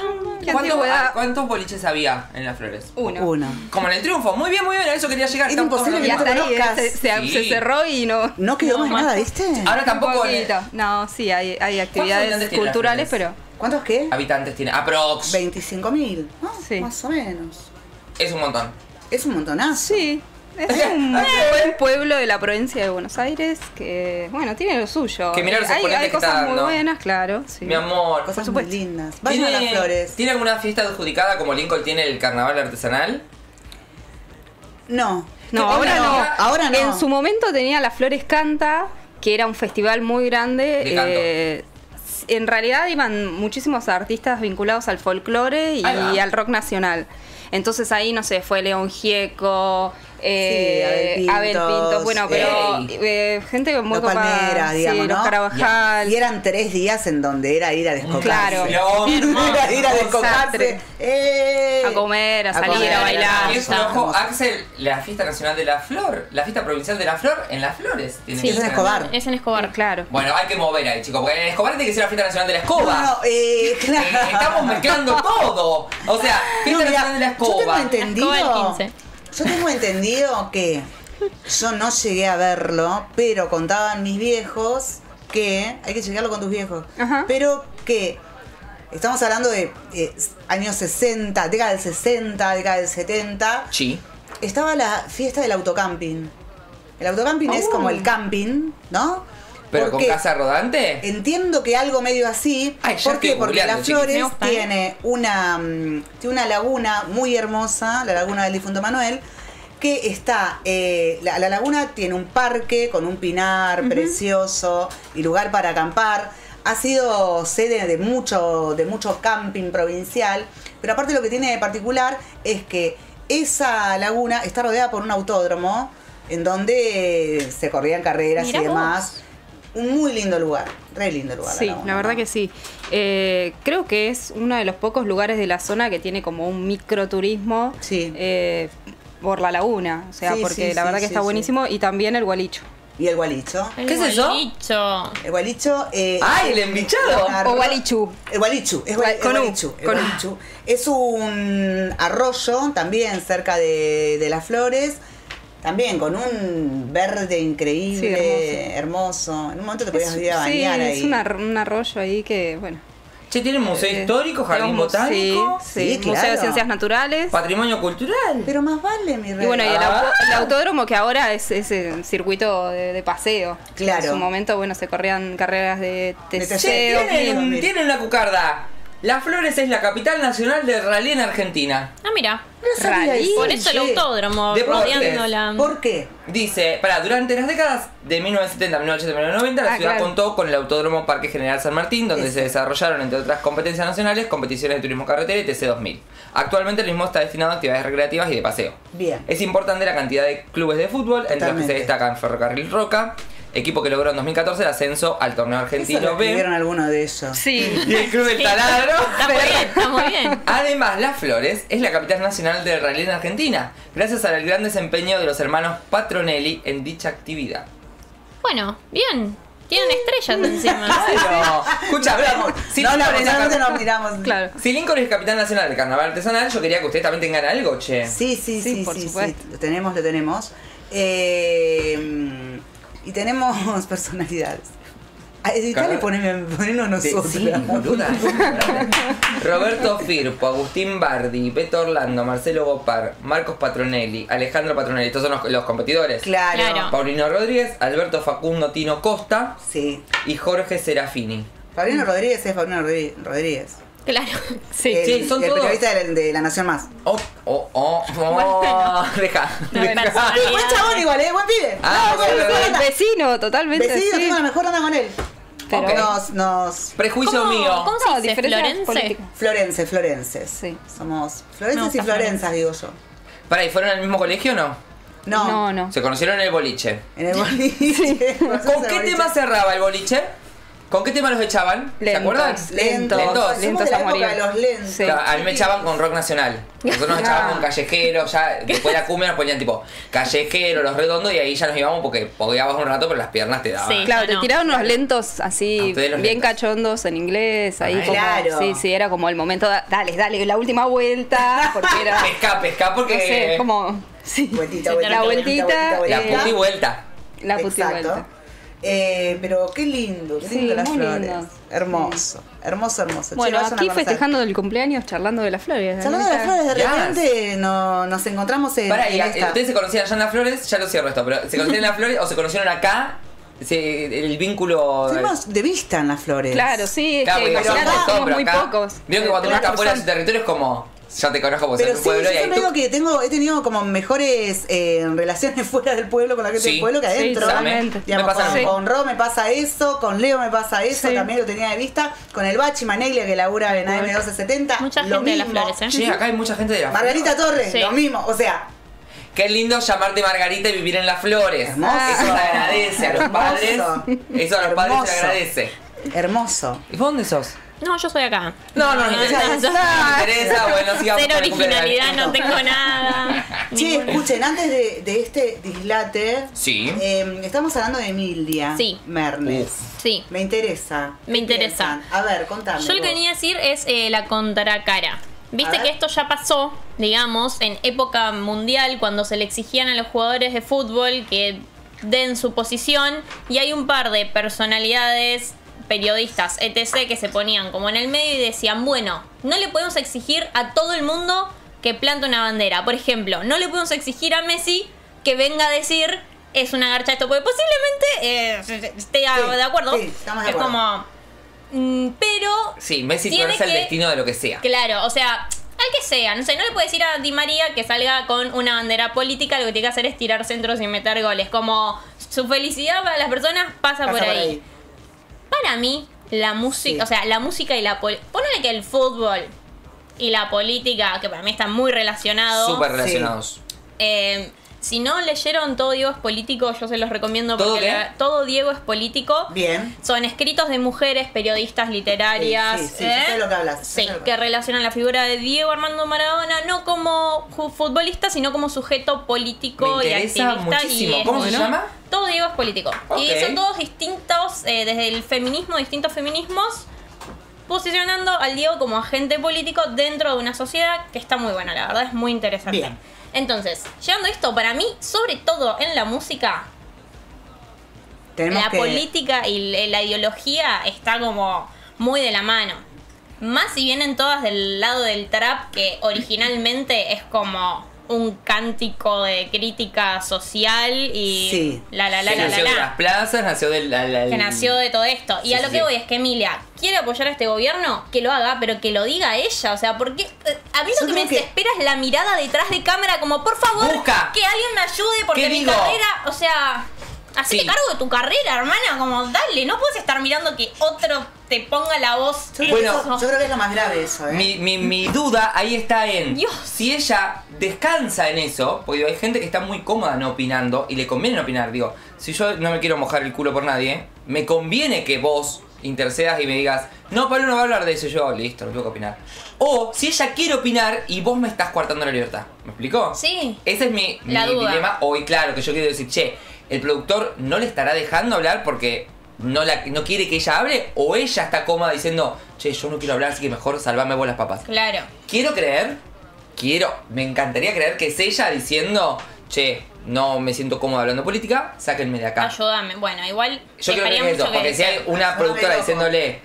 Speaker 10: ¿Qué
Speaker 6: ¿Cuántos,
Speaker 10: antigüedad?
Speaker 6: ¿Cuántos boliches había en las flores?
Speaker 10: Uno.
Speaker 5: uno.
Speaker 6: Como en el triunfo. Muy bien, muy bien. A eso quería llegar.
Speaker 5: Es imposible que no conozcas.
Speaker 10: eh, se, se-
Speaker 6: Sí.
Speaker 10: se cerró y no.
Speaker 5: No quedó más nada, ¿viste?
Speaker 6: Ahora tampoco.
Speaker 10: Poquito. No, sí, hay, hay actividades culturales, pero.
Speaker 5: ¿Cuántos qué?
Speaker 6: Habitantes tiene. Aprox.
Speaker 5: 25 mil.
Speaker 10: Sí.
Speaker 5: Más o menos.
Speaker 6: Es un montón.
Speaker 5: Es un montonazo.
Speaker 10: Sí. Es un buen pueblo de la provincia de Buenos Aires que, bueno, tiene lo suyo.
Speaker 6: Que mira los
Speaker 10: hay,
Speaker 6: exponentes
Speaker 10: hay
Speaker 6: que está
Speaker 10: cosas muy buenas, claro. Sí.
Speaker 6: Mi amor.
Speaker 5: Cosas muy lindas. Vayan a
Speaker 6: ¿Tiene-
Speaker 5: las flores.
Speaker 6: ¿Tiene alguna fiesta adjudicada como Lincoln tiene el carnaval artesanal?
Speaker 5: No.
Speaker 10: No,
Speaker 5: ¿Qué-
Speaker 10: ahora no.
Speaker 5: Ahora no.
Speaker 10: En su momento tenía Las Flores Canta, que era un festival muy grande.
Speaker 6: De canto.
Speaker 10: eh, en realidad iban muchísimos artistas vinculados al folclore y
Speaker 6: Ahí va.
Speaker 10: al rock nacional. Entonces ahí, no sé, fue León Gieco, eh,
Speaker 5: Sí, Abel Pintos,
Speaker 10: bueno, pero
Speaker 6: Ey.
Speaker 10: eh, gente muy
Speaker 5: Los
Speaker 10: copada,
Speaker 5: Palmeras,
Speaker 10: sí,
Speaker 5: digamos,
Speaker 10: los
Speaker 5: ¿no?
Speaker 10: Carabajal.
Speaker 5: Y eran tres días en donde era ir a descocarse.
Speaker 10: Claro.
Speaker 5: Era ir a descocarse. Eh.
Speaker 10: A comer, a salir,
Speaker 5: comer,
Speaker 10: a bailar.
Speaker 6: Y es
Speaker 5: hermoso,
Speaker 6: un ojo. Axel, la fiesta nacional de la flor, la fiesta provincial de la flor, en las flores. Tiene
Speaker 9: Sí,
Speaker 6: que
Speaker 5: es en. Escobar.
Speaker 9: Es en Escobar.
Speaker 10: Claro.
Speaker 6: Bueno, hay que mover ahí, chicos, porque en Escobar tiene que ser la fiesta nacional de la escoba.
Speaker 5: No, no, eh,
Speaker 6: Eh,
Speaker 5: claro.
Speaker 6: Estamos mezclando todo. O sea,
Speaker 5: No,
Speaker 6: fiesta
Speaker 5: mira,
Speaker 6: nacional de la
Speaker 5: Yo tengo
Speaker 6: escoba.
Speaker 5: entendido.
Speaker 9: La escoba del 15.
Speaker 5: Yo tengo entendido que yo no llegué a verlo, pero contaban mis viejos que. Hay que chequearlo con tus viejos.
Speaker 10: Ajá.
Speaker 5: Pero que. Estamos hablando de eh, años 60, década del 60, década del 70.
Speaker 6: Sí.
Speaker 5: Estaba la fiesta del autocamping. El autocamping es como el camping, ¿no?
Speaker 6: Pero
Speaker 5: Porque
Speaker 6: con casa rodante.
Speaker 5: Entiendo que algo medio así.
Speaker 6: Ay,
Speaker 5: ¿Por qué? Porque Las. Flores
Speaker 9: ¿eh?
Speaker 5: tiene una, mm, tiene una laguna muy hermosa, la laguna del difunto Manuel, que está, eh, la, la laguna tiene un parque con un pinar precioso y lugar para acampar. Ha sido sede de mucho, de mucho camping provincial, pero aparte lo que tiene de particular es que esa laguna está rodeada por un autódromo en donde se corrían carreras
Speaker 9: Mirá
Speaker 5: y
Speaker 9: vos.
Speaker 5: Un muy lindo lugar, re lindo lugar.
Speaker 10: Sí,
Speaker 5: laguna,
Speaker 10: la verdad
Speaker 5: ¿no?
Speaker 10: que sí. Eh, creo que es uno de los pocos lugares de la zona que tiene como un microturismo
Speaker 5: Sí.
Speaker 10: eh, por la laguna. O sea,
Speaker 5: Sí,
Speaker 10: porque
Speaker 5: sí,
Speaker 10: la
Speaker 5: sí,
Speaker 10: verdad que está
Speaker 5: sí.
Speaker 10: buenísimo. Y también el gualicho.
Speaker 5: Y el gualicho.
Speaker 9: El
Speaker 6: ¿Qué es eso?
Speaker 9: gualicho.
Speaker 5: El gualicho. eh,
Speaker 6: ¡Ay, el embichado!
Speaker 10: O gualichu.
Speaker 5: El gualichu, es gua- el
Speaker 10: Con U,
Speaker 5: gualichu, el
Speaker 10: con U.
Speaker 5: gualichu. Es un arroyo también cerca de, de las flores, también con un verde increíble,
Speaker 10: Sí,
Speaker 5: hermoso. En un momento te podías
Speaker 10: Es-
Speaker 5: ir a
Speaker 10: sí,
Speaker 5: bañar
Speaker 10: es
Speaker 5: ahí.
Speaker 10: una- un arroyo ahí que, bueno.
Speaker 6: Che, tiene museo
Speaker 10: eh,
Speaker 6: histórico, jardín
Speaker 10: tenemos-
Speaker 6: botánico,
Speaker 10: Sí,
Speaker 5: Sí,
Speaker 10: sí, Museo de. Ciencias Naturales.
Speaker 6: patrimonio cultural.
Speaker 5: Pero más vale, mi rey.
Speaker 10: Y bueno, y el,
Speaker 6: Ah.
Speaker 10: auto- el autódromo que ahora es ese circuito de, de paseo.
Speaker 5: Claro.
Speaker 10: En su momento, bueno, se corrían carreras de
Speaker 6: tienen,
Speaker 5: mil.
Speaker 6: tienen una cucarda. Las Flores es la capital nacional del rally en Argentina.
Speaker 9: Ah, mira.
Speaker 5: No sabía
Speaker 10: Rally.
Speaker 5: eso,
Speaker 9: Por eso el autódromo,
Speaker 6: Deportes.
Speaker 9: rodeándola.
Speaker 5: ¿Por qué?
Speaker 6: Dice, para, durante las décadas de 1970 a 1980 1990, la
Speaker 10: Ah,
Speaker 6: ciudad
Speaker 10: claro.
Speaker 6: contó con el Autódromo Parque General San Martín, donde
Speaker 5: Ese.
Speaker 6: se desarrollaron, entre otras competencias nacionales, competiciones de turismo carretera y TC2000. Actualmente el mismo está destinado a actividades recreativas y de paseo.
Speaker 5: Bien.
Speaker 6: Es importante la cantidad de clubes de fútbol, entre los que se
Speaker 5: Totalmente.
Speaker 6: destacan Ferrocarril Roca, equipo que logró en 2014 el ascenso al torneo
Speaker 5: Eso
Speaker 6: argentino
Speaker 5: lo
Speaker 6: B,
Speaker 5: algunos de ellos.
Speaker 10: Sí.
Speaker 6: y el Club El
Speaker 9: Sí.
Speaker 6: Taladro.
Speaker 9: Está muy bien, está muy bien.
Speaker 6: Además, Las Flores es la capital nacional del rally en Argentina, gracias al gran desempeño de los hermanos Patronelli en dicha actividad.
Speaker 9: Bueno, bien. Tienen estrellas encima.
Speaker 6: Pero, escucha,
Speaker 5: Vamos.
Speaker 6: si
Speaker 5: no, no,
Speaker 6: Lincoln es la
Speaker 5: solamente
Speaker 6: cap-
Speaker 5: nos miramos.
Speaker 10: Claro.
Speaker 6: si Lincoln es capital nacional del carnaval artesanal, yo quería que ustedes también tengan algo, che.
Speaker 5: Sí, sí,
Speaker 10: Sí,
Speaker 5: sí,
Speaker 10: por
Speaker 5: sí, sí,
Speaker 10: supuesto.
Speaker 5: lo tenemos, lo tenemos. Eh, y tenemos personalidades. A editar y ponernos nosotros.
Speaker 6: sí, boluda. Roberto Firpo, Agustín Bardi, Beto Orlando, Marcelo Gopar, Marcos Patronelli, Alejandro Patronelli, estos son los, los competidores.
Speaker 5: Claro.
Speaker 9: Claro.
Speaker 6: Paulino Rodríguez, Alberto Facundo Tino Costa
Speaker 5: Sí.
Speaker 6: y Jorge Serafini.
Speaker 5: Fabiano Rodríguez es Rodrí- Rodríguez.
Speaker 9: Claro.
Speaker 10: Sí.
Speaker 5: el,
Speaker 6: sí, son
Speaker 5: el
Speaker 6: todos.
Speaker 5: periodista de, de La Nación Más.
Speaker 6: Oh, oh, oh, oh. Deja.
Speaker 9: No.
Speaker 5: Buen chabón igual, ¿eh? Buen pibe.
Speaker 6: Ah,
Speaker 5: No.
Speaker 10: Vecino, totalmente.
Speaker 5: Vecino,
Speaker 10: sí.
Speaker 5: tengo la mejor onda con él.
Speaker 10: Pero-
Speaker 6: Ok.
Speaker 5: Nos, nos...
Speaker 6: Prejuicio
Speaker 9: ¿Cómo,
Speaker 6: mío.
Speaker 9: ¿Cómo
Speaker 10: No,
Speaker 9: se dice?
Speaker 10: diferencias
Speaker 9: ¿Florense?
Speaker 10: políticas.
Speaker 5: Florense, florenses.
Speaker 10: Sí.
Speaker 5: Somos florenses y florenzas, digo yo.
Speaker 6: Pará, ¿y fueron al mismo colegio o no?
Speaker 5: No,
Speaker 10: No, no.
Speaker 6: Se conocieron en el boliche.
Speaker 5: En el boliche.
Speaker 6: ¿Con qué tema cerraba el boliche? ¿Con qué tema los echaban? ¿Se
Speaker 10: Lentos.
Speaker 6: acuerdan?
Speaker 5: Lentos.
Speaker 6: Lentos.
Speaker 10: Lentos a morir.
Speaker 5: de los lentos.
Speaker 10: Sí.
Speaker 6: Claro, a mí me echaban con rock nacional. Nosotros nos echaban con callejero, ya después de la cumbia nos ponían tipo callejero, los redondos y ahí ya nos íbamos porque pogueabas un rato pero las piernas te daban.
Speaker 9: Sí.
Speaker 10: Claro, te
Speaker 9: no.
Speaker 10: tiraron unos lentos así, bien
Speaker 6: lentos.
Speaker 10: cachondos en inglés, ahí
Speaker 6: Ay,
Speaker 10: como,
Speaker 5: claro.
Speaker 10: sí, sí, era como el momento, da- dale, dale, la última vuelta, porque era,
Speaker 6: Pesca, pesca porque
Speaker 10: no sé, como, sí,
Speaker 5: Vueltita,
Speaker 9: Se
Speaker 5: vueltita,
Speaker 10: la
Speaker 5: vueltita,
Speaker 10: vueltita,
Speaker 5: vueltita,
Speaker 6: la puti vuelta.
Speaker 10: la puti vuelta.
Speaker 5: Eh, pero qué lindo, qué
Speaker 10: Sí,
Speaker 5: lindo las
Speaker 10: muy
Speaker 5: flores.
Speaker 10: lindo.
Speaker 5: Hermoso, hermoso, hermoso.
Speaker 10: Bueno, aquí festejando el cumpleaños, charlando de las flores.
Speaker 5: Charlando de las flores, de
Speaker 6: Yes.
Speaker 5: repente no- nos encontramos en,
Speaker 6: Pará, y
Speaker 5: en
Speaker 6: a-
Speaker 5: esta.
Speaker 6: ustedes se conocían allá en las flores, ya lo cierro esto, pero ¿se conocían en las flores o se conocieron acá? El vínculo.
Speaker 5: Fuimos de vista en las flores.
Speaker 10: Claro, sí, es
Speaker 6: Claro,
Speaker 10: que
Speaker 6: porque
Speaker 5: pero
Speaker 6: somos
Speaker 10: somos muy
Speaker 6: acá-
Speaker 10: pocos.
Speaker 6: Vieron que cuando uno
Speaker 10: Claro,
Speaker 6: está fuera de su territorio es como. Ya te conozco porque
Speaker 5: Pero
Speaker 6: sos
Speaker 5: sí,
Speaker 6: un pueblo
Speaker 5: yo
Speaker 6: y
Speaker 5: siempre
Speaker 6: tú-
Speaker 5: digo que tengo, he tenido como mejores eh, relaciones fuera del pueblo con la gente
Speaker 6: Sí.
Speaker 5: del pueblo que
Speaker 10: Sí,
Speaker 5: adentro.
Speaker 10: totalmente.
Speaker 5: Digamos,
Speaker 6: Me pasa
Speaker 5: con, con Ro me pasa eso, con Leo me pasa eso,
Speaker 10: Sí.
Speaker 5: también lo tenía de vista. Con el Bachi Maneglia que labura en AM1270.
Speaker 9: Mucha
Speaker 5: lo
Speaker 9: gente de las flores, ¿eh?
Speaker 6: Che, acá hay mucha gente de las
Speaker 5: Margarita Torres,
Speaker 9: Sí.
Speaker 5: lo mismo. O sea,
Speaker 6: Qué lindo llamarte Margarita y vivir en las flores.
Speaker 5: Hermoso.
Speaker 6: Eso se agradece a los
Speaker 5: Hermoso.
Speaker 6: padres. Eso a los padres se agradece.
Speaker 5: hermoso.
Speaker 6: ¿Y vos dónde sos?
Speaker 9: No, yo soy acá.
Speaker 6: No, no, nos interesa.
Speaker 9: no,
Speaker 6: Nos interesa, bueno, sigamos
Speaker 9: Cero originalidad, no tengo nada. Ningún-
Speaker 5: escuchen, antes de, de este dislate,
Speaker 6: Sí.
Speaker 5: eh, estamos hablando de Emilia
Speaker 9: Sí.
Speaker 5: Mernes.
Speaker 9: Sí.
Speaker 5: Me interesa.
Speaker 9: Me
Speaker 5: ¿Qué
Speaker 9: interesa.
Speaker 5: piensan? A ver, contame.
Speaker 9: Yo lo que venía a decir es eh, la contracara. Viste que esto ya pasó, digamos, en época mundial, cuando se le exigían a los jugadores de fútbol que den su posición, y hay un par de personalidades, periodistas, etc., que se ponían como en el medio y decían, bueno, no le podemos exigir a todo el mundo que plante una bandera. Por ejemplo, no le podemos exigir a Messi que venga a decir es una garcha esto, porque posiblemente eh, esté de acuerdo.
Speaker 5: sí, estamos de
Speaker 9: es
Speaker 5: acuerdo.
Speaker 9: como... mm, Pero
Speaker 6: Sí, Messi
Speaker 9: Tiene
Speaker 6: tuerce el
Speaker 9: que-
Speaker 6: destino de lo que sea.
Speaker 9: Claro, o sea, al que sea, no sé, no le puede decir a Di María que salga con una bandera política, lo que tiene que hacer es tirar centros y meter goles. Como su felicidad para las personas pasa,
Speaker 5: Pasa
Speaker 9: por, ahí. Para mí, la música,
Speaker 5: Sí.
Speaker 9: o sea, la música y la política. Ponele que el fútbol y la política, que para mí están muy relacionados.
Speaker 6: Súper relacionados.
Speaker 9: eh, Si no leyeron Todo Diego es político, yo se los recomiendo
Speaker 6: ¿Todo
Speaker 9: porque la- Todo Diego es político.
Speaker 5: Bien.
Speaker 9: Son escritos de mujeres, periodistas literarias.
Speaker 5: Sí, sí, sí,
Speaker 9: ¿eh?
Speaker 5: yo sé lo que hablas,
Speaker 9: Sí,
Speaker 5: que
Speaker 9: que relacionan la figura de Diego Armando Maradona no como futbolista, sino como sujeto político
Speaker 6: Me
Speaker 9: y activista.
Speaker 6: muchísimo.
Speaker 9: y,
Speaker 6: ¿Cómo se llama?
Speaker 9: Todo Diego es político. Y
Speaker 6: Ok.
Speaker 9: son todos distintos, eh, desde el feminismo, distintos feminismos, posicionando al Diego como agente político dentro de una sociedad que está muy buena, la verdad, es muy interesante.
Speaker 5: Bien.
Speaker 9: Entonces, llevando esto, para mí, sobre todo en la música,
Speaker 5: Tenemos
Speaker 9: la
Speaker 5: que-
Speaker 9: política y la ideología está como muy de la mano. Más si vienen todas del lado del trap, que originalmente es como un cántico de crítica social y
Speaker 5: Sí.
Speaker 9: la la la
Speaker 6: Que
Speaker 9: la la,
Speaker 6: nació de
Speaker 9: la,
Speaker 6: las plazas, nació del... la- la-
Speaker 9: que nació de todo esto. Y
Speaker 6: Sí,
Speaker 9: a lo
Speaker 6: sí,
Speaker 9: que voy es que Emilia quiere apoyar a este gobierno, que lo haga, pero que lo diga ella. O sea, porque a mí
Speaker 5: Yo
Speaker 9: lo que me
Speaker 5: que-
Speaker 9: desespera es la mirada detrás de cámara, como por favor,
Speaker 6: Busca.
Speaker 9: que alguien me ayude porque
Speaker 6: ¿Qué
Speaker 9: mi
Speaker 6: digo?
Speaker 9: carrera, o sea, hacete
Speaker 6: Sí.
Speaker 9: cargo de tu carrera, hermana, como dale, no puedes estar mirando que otro te ponga la voz.
Speaker 5: Yo,
Speaker 9: en
Speaker 5: creo que
Speaker 6: Bueno,
Speaker 5: eso- yo creo que es lo más grave eso, ¿eh?
Speaker 6: Mi, mi, mi duda ahí está en
Speaker 9: Dios.
Speaker 6: si ella descansa en eso, porque digo, hay gente que está muy cómoda no opinando y le conviene no opinar. Digo, si yo no me quiero mojar el culo por nadie, me conviene que vos intercedas y me digas, no, Pablo no va a hablar de eso. Yo, listo, no tengo que opinar. O si ella quiere opinar y vos me estás coartando la libertad. ¿Me explicó?
Speaker 9: Sí.
Speaker 6: Ese es mi,
Speaker 9: La
Speaker 6: mi
Speaker 9: duda.
Speaker 6: dilema. Hoy, claro, que yo quiero decir, che, el productor no le estará dejando hablar porque no, la, no quiere que ella hable, o ella está cómoda diciendo, che, yo no quiero hablar, así que mejor salvame vos las papas.
Speaker 9: Claro.
Speaker 6: Quiero creer, quiero, me encantaría creer que es ella diciendo, che, no me siento cómoda hablando política, sáquenme de acá.
Speaker 9: Ayúdame. Bueno, igual.
Speaker 6: Yo creo que es eso, porque si hay una productora diciéndole,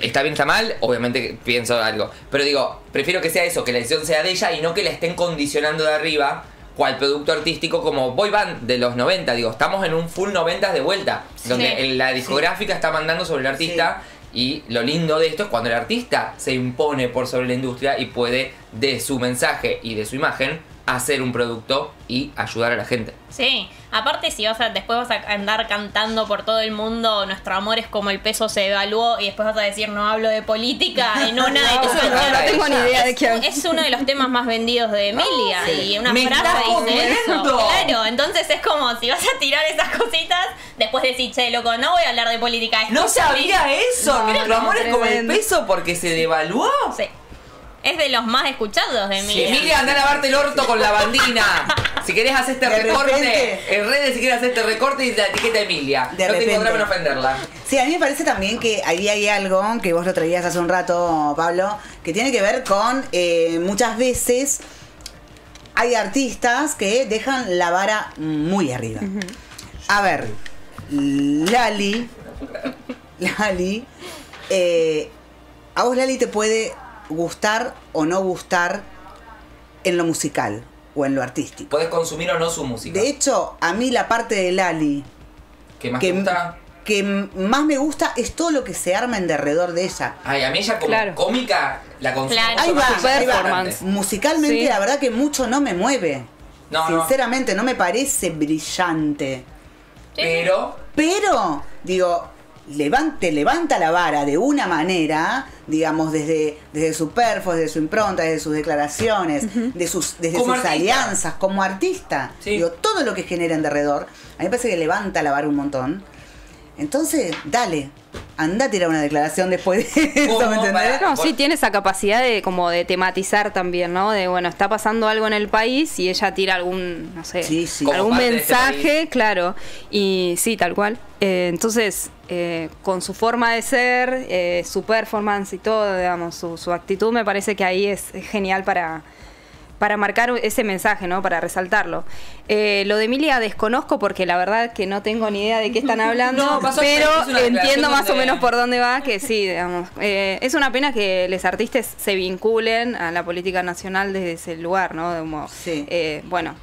Speaker 6: está bien, está mal, obviamente pienso algo. Pero digo, prefiero que sea eso, que la decisión sea de ella y no que la estén condicionando de arriba, cual producto artístico como boy band de los 90. Digo, estamos en un full 90 de vuelta, donde
Speaker 9: Sí.
Speaker 6: la discográfica está mandando sobre el artista. Y lo lindo de esto es cuando el artista se impone por sobre la industria y puede, de su mensaje y de su imagen, hacer un producto y ayudar a la gente.
Speaker 9: Sí, aparte si vas a, después vas a andar cantando por todo el mundo, nuestro amor es como el peso se evaluó y después vas a decir no hablo de política en una de tus
Speaker 10: No, no, no tengo ni idea de qué
Speaker 9: Es uno de los temas más vendidos de Emilia y una
Speaker 6: ¡Me
Speaker 9: frase dice eso. Claro, entonces es como si vas a tirar esas cositas, después decís, che, loco, no voy a hablar de política.
Speaker 6: No
Speaker 9: escúchame".
Speaker 6: sabía eso,
Speaker 10: No,
Speaker 6: nuestro
Speaker 10: no,
Speaker 6: amor es como el peso porque se devaluó.
Speaker 9: Sí. Es de los más escuchados de Emilia.
Speaker 6: Emilia, anda a lavarte el orto con la bandina. Si querés hacer este
Speaker 5: De
Speaker 6: recorte,
Speaker 5: repente-
Speaker 6: en redes si querés hacer este recorte y la etiqueta Emilia.
Speaker 5: De
Speaker 6: no
Speaker 5: repente.
Speaker 6: en ofenderla.
Speaker 5: Sí, a mí me parece también que ahí hay algo que vos lo traías hace un rato, Pablo, que tiene que ver con eh, muchas veces hay artistas que dejan la vara muy arriba. A ver, Lali, Lali, eh, a vos Lali te puede gustar o no gustar en lo musical o en lo artístico.
Speaker 6: Podés consumir o no su música.
Speaker 5: De hecho, a mí la parte de Lali
Speaker 6: ¿Qué más
Speaker 5: que,
Speaker 6: gusta?
Speaker 5: que más me gusta es todo lo que se arma en derredor de ella.
Speaker 6: Ay, a mí ella como
Speaker 10: Claro.
Speaker 6: cómica la consumo.
Speaker 9: Claro.
Speaker 5: Ahí va,
Speaker 6: que
Speaker 5: ahí va. Musicalmente,
Speaker 10: Sí.
Speaker 5: la verdad que mucho no me mueve.
Speaker 6: No, no.
Speaker 5: Sinceramente, no. me parece brillante.
Speaker 6: Pero
Speaker 5: Pero, digo, levante, levanta la vara de una manera, digamos, desde, desde su perfo, desde su impronta, desde sus declaraciones, de sus, desde
Speaker 6: Como
Speaker 5: sus
Speaker 6: artista.
Speaker 5: alianzas, como artista.
Speaker 6: Sí.
Speaker 5: Digo, todo lo que genera en derredor, a mí me parece que levanta la vara un montón. Entonces, dale, anda a tirar una declaración después de eso. ¿me entendés?
Speaker 6: Para-
Speaker 10: No, sí tiene esa capacidad de como de tematizar también, ¿no? De bueno, está pasando algo en el país y ella tira algún, no sé,
Speaker 5: Sí, sí.
Speaker 6: Como
Speaker 10: algún
Speaker 6: este
Speaker 10: mensaje, claro. Y sí, tal cual. Eh, entonces, eh, con su forma de ser, eh, su performance y todo, digamos, su, su actitud, me parece que ahí es, es genial para para marcar ese mensaje, ¿no? Para resaltarlo. Eh, lo de Emilia desconozco porque la verdad que no tengo ni idea de qué están hablando,
Speaker 6: No,
Speaker 10: pero entiendo más o menos por dónde va, que sí, digamos. Eh, es una pena que los artistas se vinculen a la política nacional desde ese lugar, ¿no? De
Speaker 5: Sí.
Speaker 10: eh, bueno,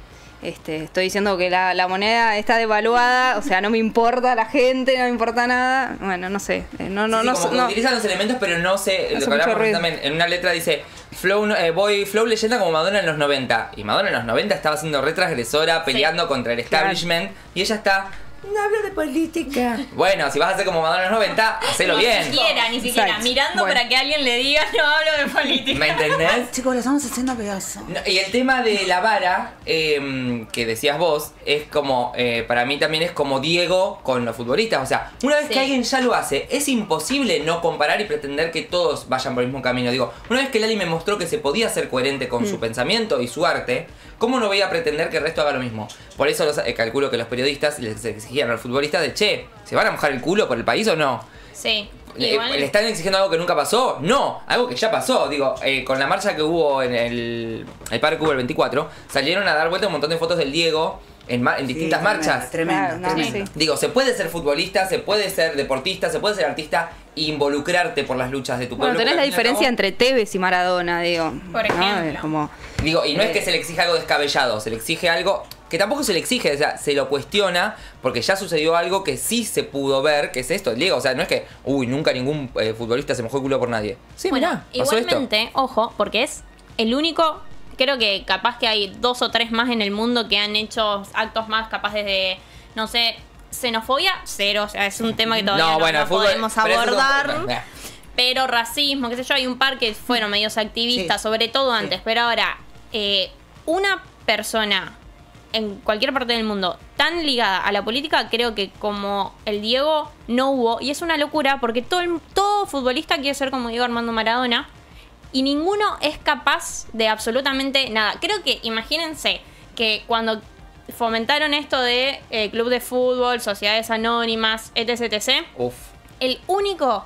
Speaker 10: este, estoy diciendo que la, la moneda está devaluada, o sea, no me importa la gente, no me importa nada. Bueno, no sé. eh, no, no,
Speaker 6: Sí,
Speaker 10: no,
Speaker 6: como que
Speaker 10: no.
Speaker 6: utilizan los elementos, pero no sé. Lo que hablamos también. En una letra dice: Flow, eh, voy Flow leyenda como Madonna en los 90. Y Madonna en los 90 estaba siendo re transgresora, peleando contra el
Speaker 10: Claro.
Speaker 6: establishment. Y ella está No hablo de política. Bueno, si vas a hacer como Madonna en los 90, hacelo
Speaker 9: Ni
Speaker 6: bien.
Speaker 9: siquiera, ni siquiera.
Speaker 10: Exacto.
Speaker 9: Mirando
Speaker 10: Bueno.
Speaker 9: para que alguien le diga, no hablo de política.
Speaker 6: ¿Me entendés?
Speaker 5: Chicos, lo estamos haciendo pedazo.
Speaker 6: No, y el tema de la vara, eh, que decías vos, es como, eh, para mí también es como Diego con los futbolistas. O sea, una vez
Speaker 9: Sí.
Speaker 6: que alguien ya lo hace, es imposible no comparar y pretender que todos vayan por el mismo camino. Digo, una vez que Lali me mostró que se podía ser coherente con su pensamiento y su arte, ¿cómo no voy a pretender que el resto haga lo mismo? Por eso los- eh, calculo que los periodistas les exigían a los futbolistas de, che, ¿se van a mojar el culo por el país o no?
Speaker 9: Sí.
Speaker 6: Eh,
Speaker 9: Igual-
Speaker 6: ¿Le están exigiendo algo que nunca pasó? No, algo que ya pasó. Digo, eh, con la marcha que hubo en el, el Parque Hubo el 24, salieron a dar vuelta un montón de fotos del Diego en, distintas
Speaker 5: Sí,
Speaker 6: marchas.
Speaker 5: Tremendo, tremendo.
Speaker 10: sí.
Speaker 6: Digo, se puede ser futbolista, se puede ser deportista, se puede ser artista e involucrarte por las luchas de tu pueblo.
Speaker 10: Bueno, tenés la
Speaker 6: al al
Speaker 10: diferencia entre Tevez y Maradona, digo.
Speaker 9: Por ejemplo.
Speaker 10: Como,
Speaker 6: Digo, y no es
Speaker 10: Eh.
Speaker 6: que se le exija algo descabellado, se le exige algo que tampoco se le exige, o sea, se lo cuestiona porque ya sucedió algo que sí se pudo ver, que es esto, Diego. O sea, no es que, uy, nunca ningún eh, futbolista se mojó el culo por nadie. Sí,
Speaker 9: bueno,
Speaker 6: mirá, pasó esto.
Speaker 9: igualmente, ojo, porque es el único. Creo que capaz que hay dos o tres más en el mundo que han hecho actos más capaces de, no sé, xenofobia, cero. O sea, es un tema que todavía no,
Speaker 6: No, bueno,
Speaker 9: no
Speaker 6: el fútbol-
Speaker 9: podemos
Speaker 6: pero es
Speaker 9: abordar. Pero racismo, qué sé yo, hay un par que fueron medios activistas,
Speaker 5: Sí.
Speaker 9: sobre todo antes. Pero ahora, eh, una persona en cualquier parte del mundo tan ligada a la política, creo que como el Diego no hubo. Y es una locura porque todo, el- todo futbolista quiere ser como Diego Armando Maradona. Y ninguno es capaz de absolutamente nada. Creo que, imagínense, que cuando fomentaron esto de eh, club de fútbol, sociedades anónimas, etc, etc,
Speaker 6: Uf.
Speaker 9: el único.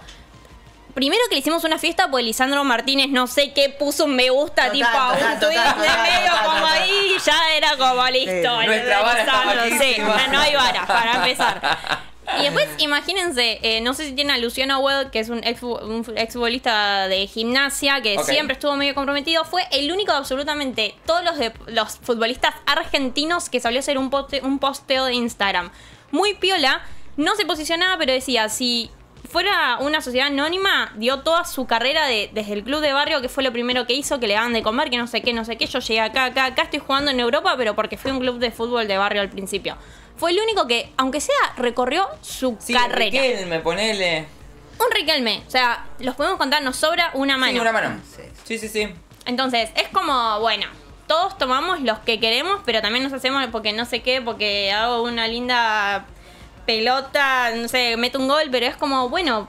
Speaker 9: Primero que le hicimos una fiesta, pues Lisandro Martínez no sé qué puso un me gusta
Speaker 5: Total,
Speaker 9: tipo a un tweet de medio como ahí ya era como listo.
Speaker 6: Nuestra vara
Speaker 9: Sí, no hay vara para empezar. Y después, imagínense, eh, no sé si tienen a Luciano Weld, que es un ex un exfutbolista de gimnasia, que siempre estuvo medio comprometido. Fue el único de absolutamente todos los, de, los futbolistas argentinos que salió a hacer un, poste- un posteo de Instagram. Muy piola, no se posicionaba, pero decía, si fuera una sociedad anónima, dio toda su carrera de, desde el club de barrio, que fue lo primero que hizo, que le daban de comer, que no sé qué, no sé qué. Yo llegué acá, acá, acá estoy jugando en Europa, pero porque fui un club de fútbol de barrio al principio. Fue el único que, aunque sea, recorrió su
Speaker 6: Sí,
Speaker 9: carrera.
Speaker 6: me ponele.
Speaker 9: Un Riquelme. O sea, los podemos contar, nos sobra una mano.
Speaker 6: Sí, una mano. Sí, sí, sí.
Speaker 9: Entonces, es como, bueno, todos tomamos los que queremos, pero también nos hacemos porque no sé qué, porque hago una linda pelota, no sé, meto un gol, pero es como, bueno,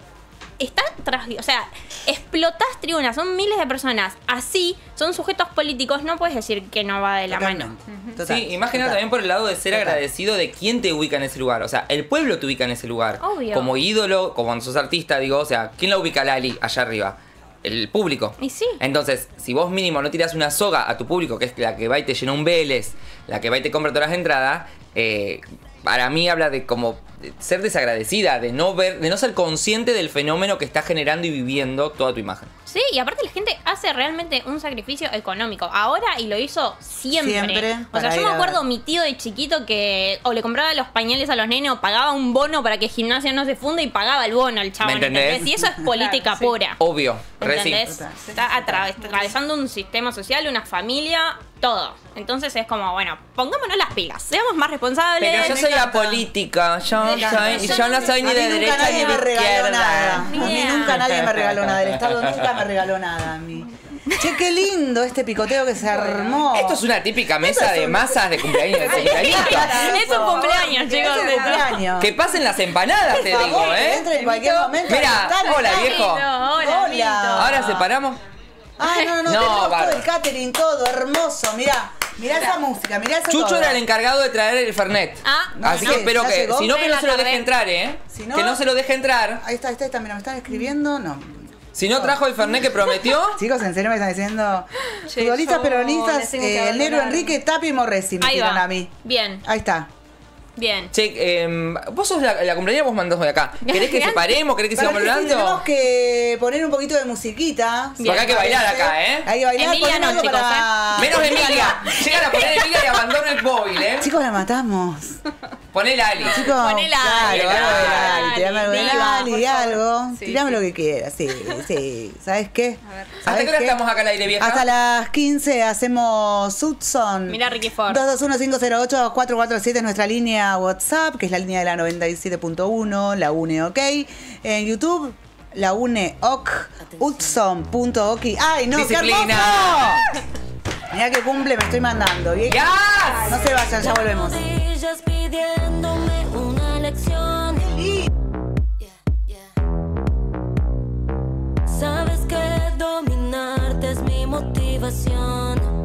Speaker 9: está tras, o sea, explotás tribunas, son miles de personas, así, son sujetos políticos, no puedes decir que no va de la mano.
Speaker 5: Total,
Speaker 6: sí, imagina también por el lado de ser
Speaker 5: Total.
Speaker 6: agradecido de quién te ubica en ese lugar. O sea, el pueblo te ubica en ese lugar.
Speaker 9: Obvio.
Speaker 6: Como ídolo, como cuando sos artista, digo, o sea, ¿quién la ubica a Lali allá arriba? El público.
Speaker 9: Y sí.
Speaker 6: Entonces, si vos mínimo no tiras una soga a tu público, que es la que va y te llena un Vélez, la que va y te compra todas las entradas, eh, para mí habla de como ser desagradecida, de no ver, de no ser consciente del fenómeno que está generando y viviendo toda tu imagen.
Speaker 9: Sí, y aparte la gente hace realmente un sacrificio económico. Ahora y lo hizo siempre.
Speaker 5: Siempre,
Speaker 9: o sea, yo me acuerdo mi tío de chiquito que o le compraba los pañales a los nenes o pagaba un bono para que gimnasia no se funde y pagaba el bono al chabón.
Speaker 6: ¿Me entendés?
Speaker 9: ¿entendés? Y eso es política
Speaker 10: Claro, sí.
Speaker 9: pura.
Speaker 6: Obvio.
Speaker 9: ¿Entendés? Está atra- atravesando un sistema social, una familia, todo. Entonces es como, bueno, pongámonos las pilas, seamos más responsables.
Speaker 6: Pero yo soy apolítica, yo, soy, yo no soy ni de derecha ni
Speaker 5: nadie
Speaker 6: de
Speaker 5: me regaló
Speaker 6: izquierda.
Speaker 5: nada. A mí nunca nadie me regaló nada. El Estado nunca me regaló nada a mí. Che, qué lindo este picoteo que se armó.
Speaker 6: Esto es una típica mesa de masas de cumpleaños de.
Speaker 9: Es un cumpleaños, chicos.
Speaker 5: Es un cumpleaños.
Speaker 6: Que pasen las empanadas, te digo, ¿eh?
Speaker 5: entre en cualquier momento.
Speaker 6: Mira, hola, viejo.
Speaker 9: Hola.
Speaker 6: Ahora separamos.
Speaker 5: Ah, no, no,
Speaker 6: No,
Speaker 5: tenemos todo el catering, todo hermoso. Mirá, mirá esa música, mirá eso
Speaker 6: Chucho
Speaker 5: todo.
Speaker 6: era el encargado de traer el Fernet.
Speaker 9: Ah,
Speaker 6: Así
Speaker 5: no,
Speaker 6: que espero que, si no, que no se lo deje entrar, ¿eh?
Speaker 5: Si no-
Speaker 6: Que no se lo deje entrar.
Speaker 5: Ahí está, ahí está, mira, me están escribiendo. No.
Speaker 6: Si no trajo el Fernet que prometió.
Speaker 5: Chicos, en serio me están diciendo. Futbolistas peronistas, eh, el negro. Enrique, Tapi y Morresi me
Speaker 9: Ahí
Speaker 5: tiran
Speaker 9: va.
Speaker 5: a mí.
Speaker 9: Bien,
Speaker 5: Ahí está.
Speaker 9: Bien.
Speaker 6: Che, em, vos sos la, la cumpleañera, vos mandás de acá. ¿Querés que separemos? ¿Querés que sigamos
Speaker 5: que sí, tenemos
Speaker 6: hablando?
Speaker 5: que poner un poquito de musiquita.
Speaker 6: Porque hay que bailar acá, ¿eh?
Speaker 5: Hay que bailar.
Speaker 9: Emilia no, chicos,
Speaker 5: para-
Speaker 6: Menos Emilia. Llegan a poner Emilia y abandona el móvil, ¿eh?
Speaker 5: Chicos, la matamos.
Speaker 6: Poné Lali.
Speaker 5: Chicos, claro,
Speaker 9: Ali,
Speaker 5: algo de
Speaker 9: Lali,
Speaker 5: Lali, tirame algo de
Speaker 10: favor.
Speaker 5: algo.
Speaker 10: Sí,
Speaker 5: tirame
Speaker 10: sí.
Speaker 5: lo que quieras, sí, sí. ¿Sabes qué?
Speaker 10: A ver.
Speaker 6: ¿Hasta qué hora estamos acá al aire, vieja?
Speaker 5: Hasta las 15 hacemos Sutson.
Speaker 9: Mira Ricky Ford.
Speaker 5: 221-508-447 es nuestra línea WhatsApp, que es la línea de la 97.1, la UNE OK. En YouTube, la UNE OK, utson.oki. ¡Ay, no! ¡Qué
Speaker 6: Disciplina.
Speaker 5: hermoso! Mirá que cumple, me estoy mandando. ¿bien?
Speaker 6: ¡Yes!
Speaker 5: No se vayan, ya volvemos.
Speaker 4: Pidiéndome una lección. Sabes que dominarte es mi motivación.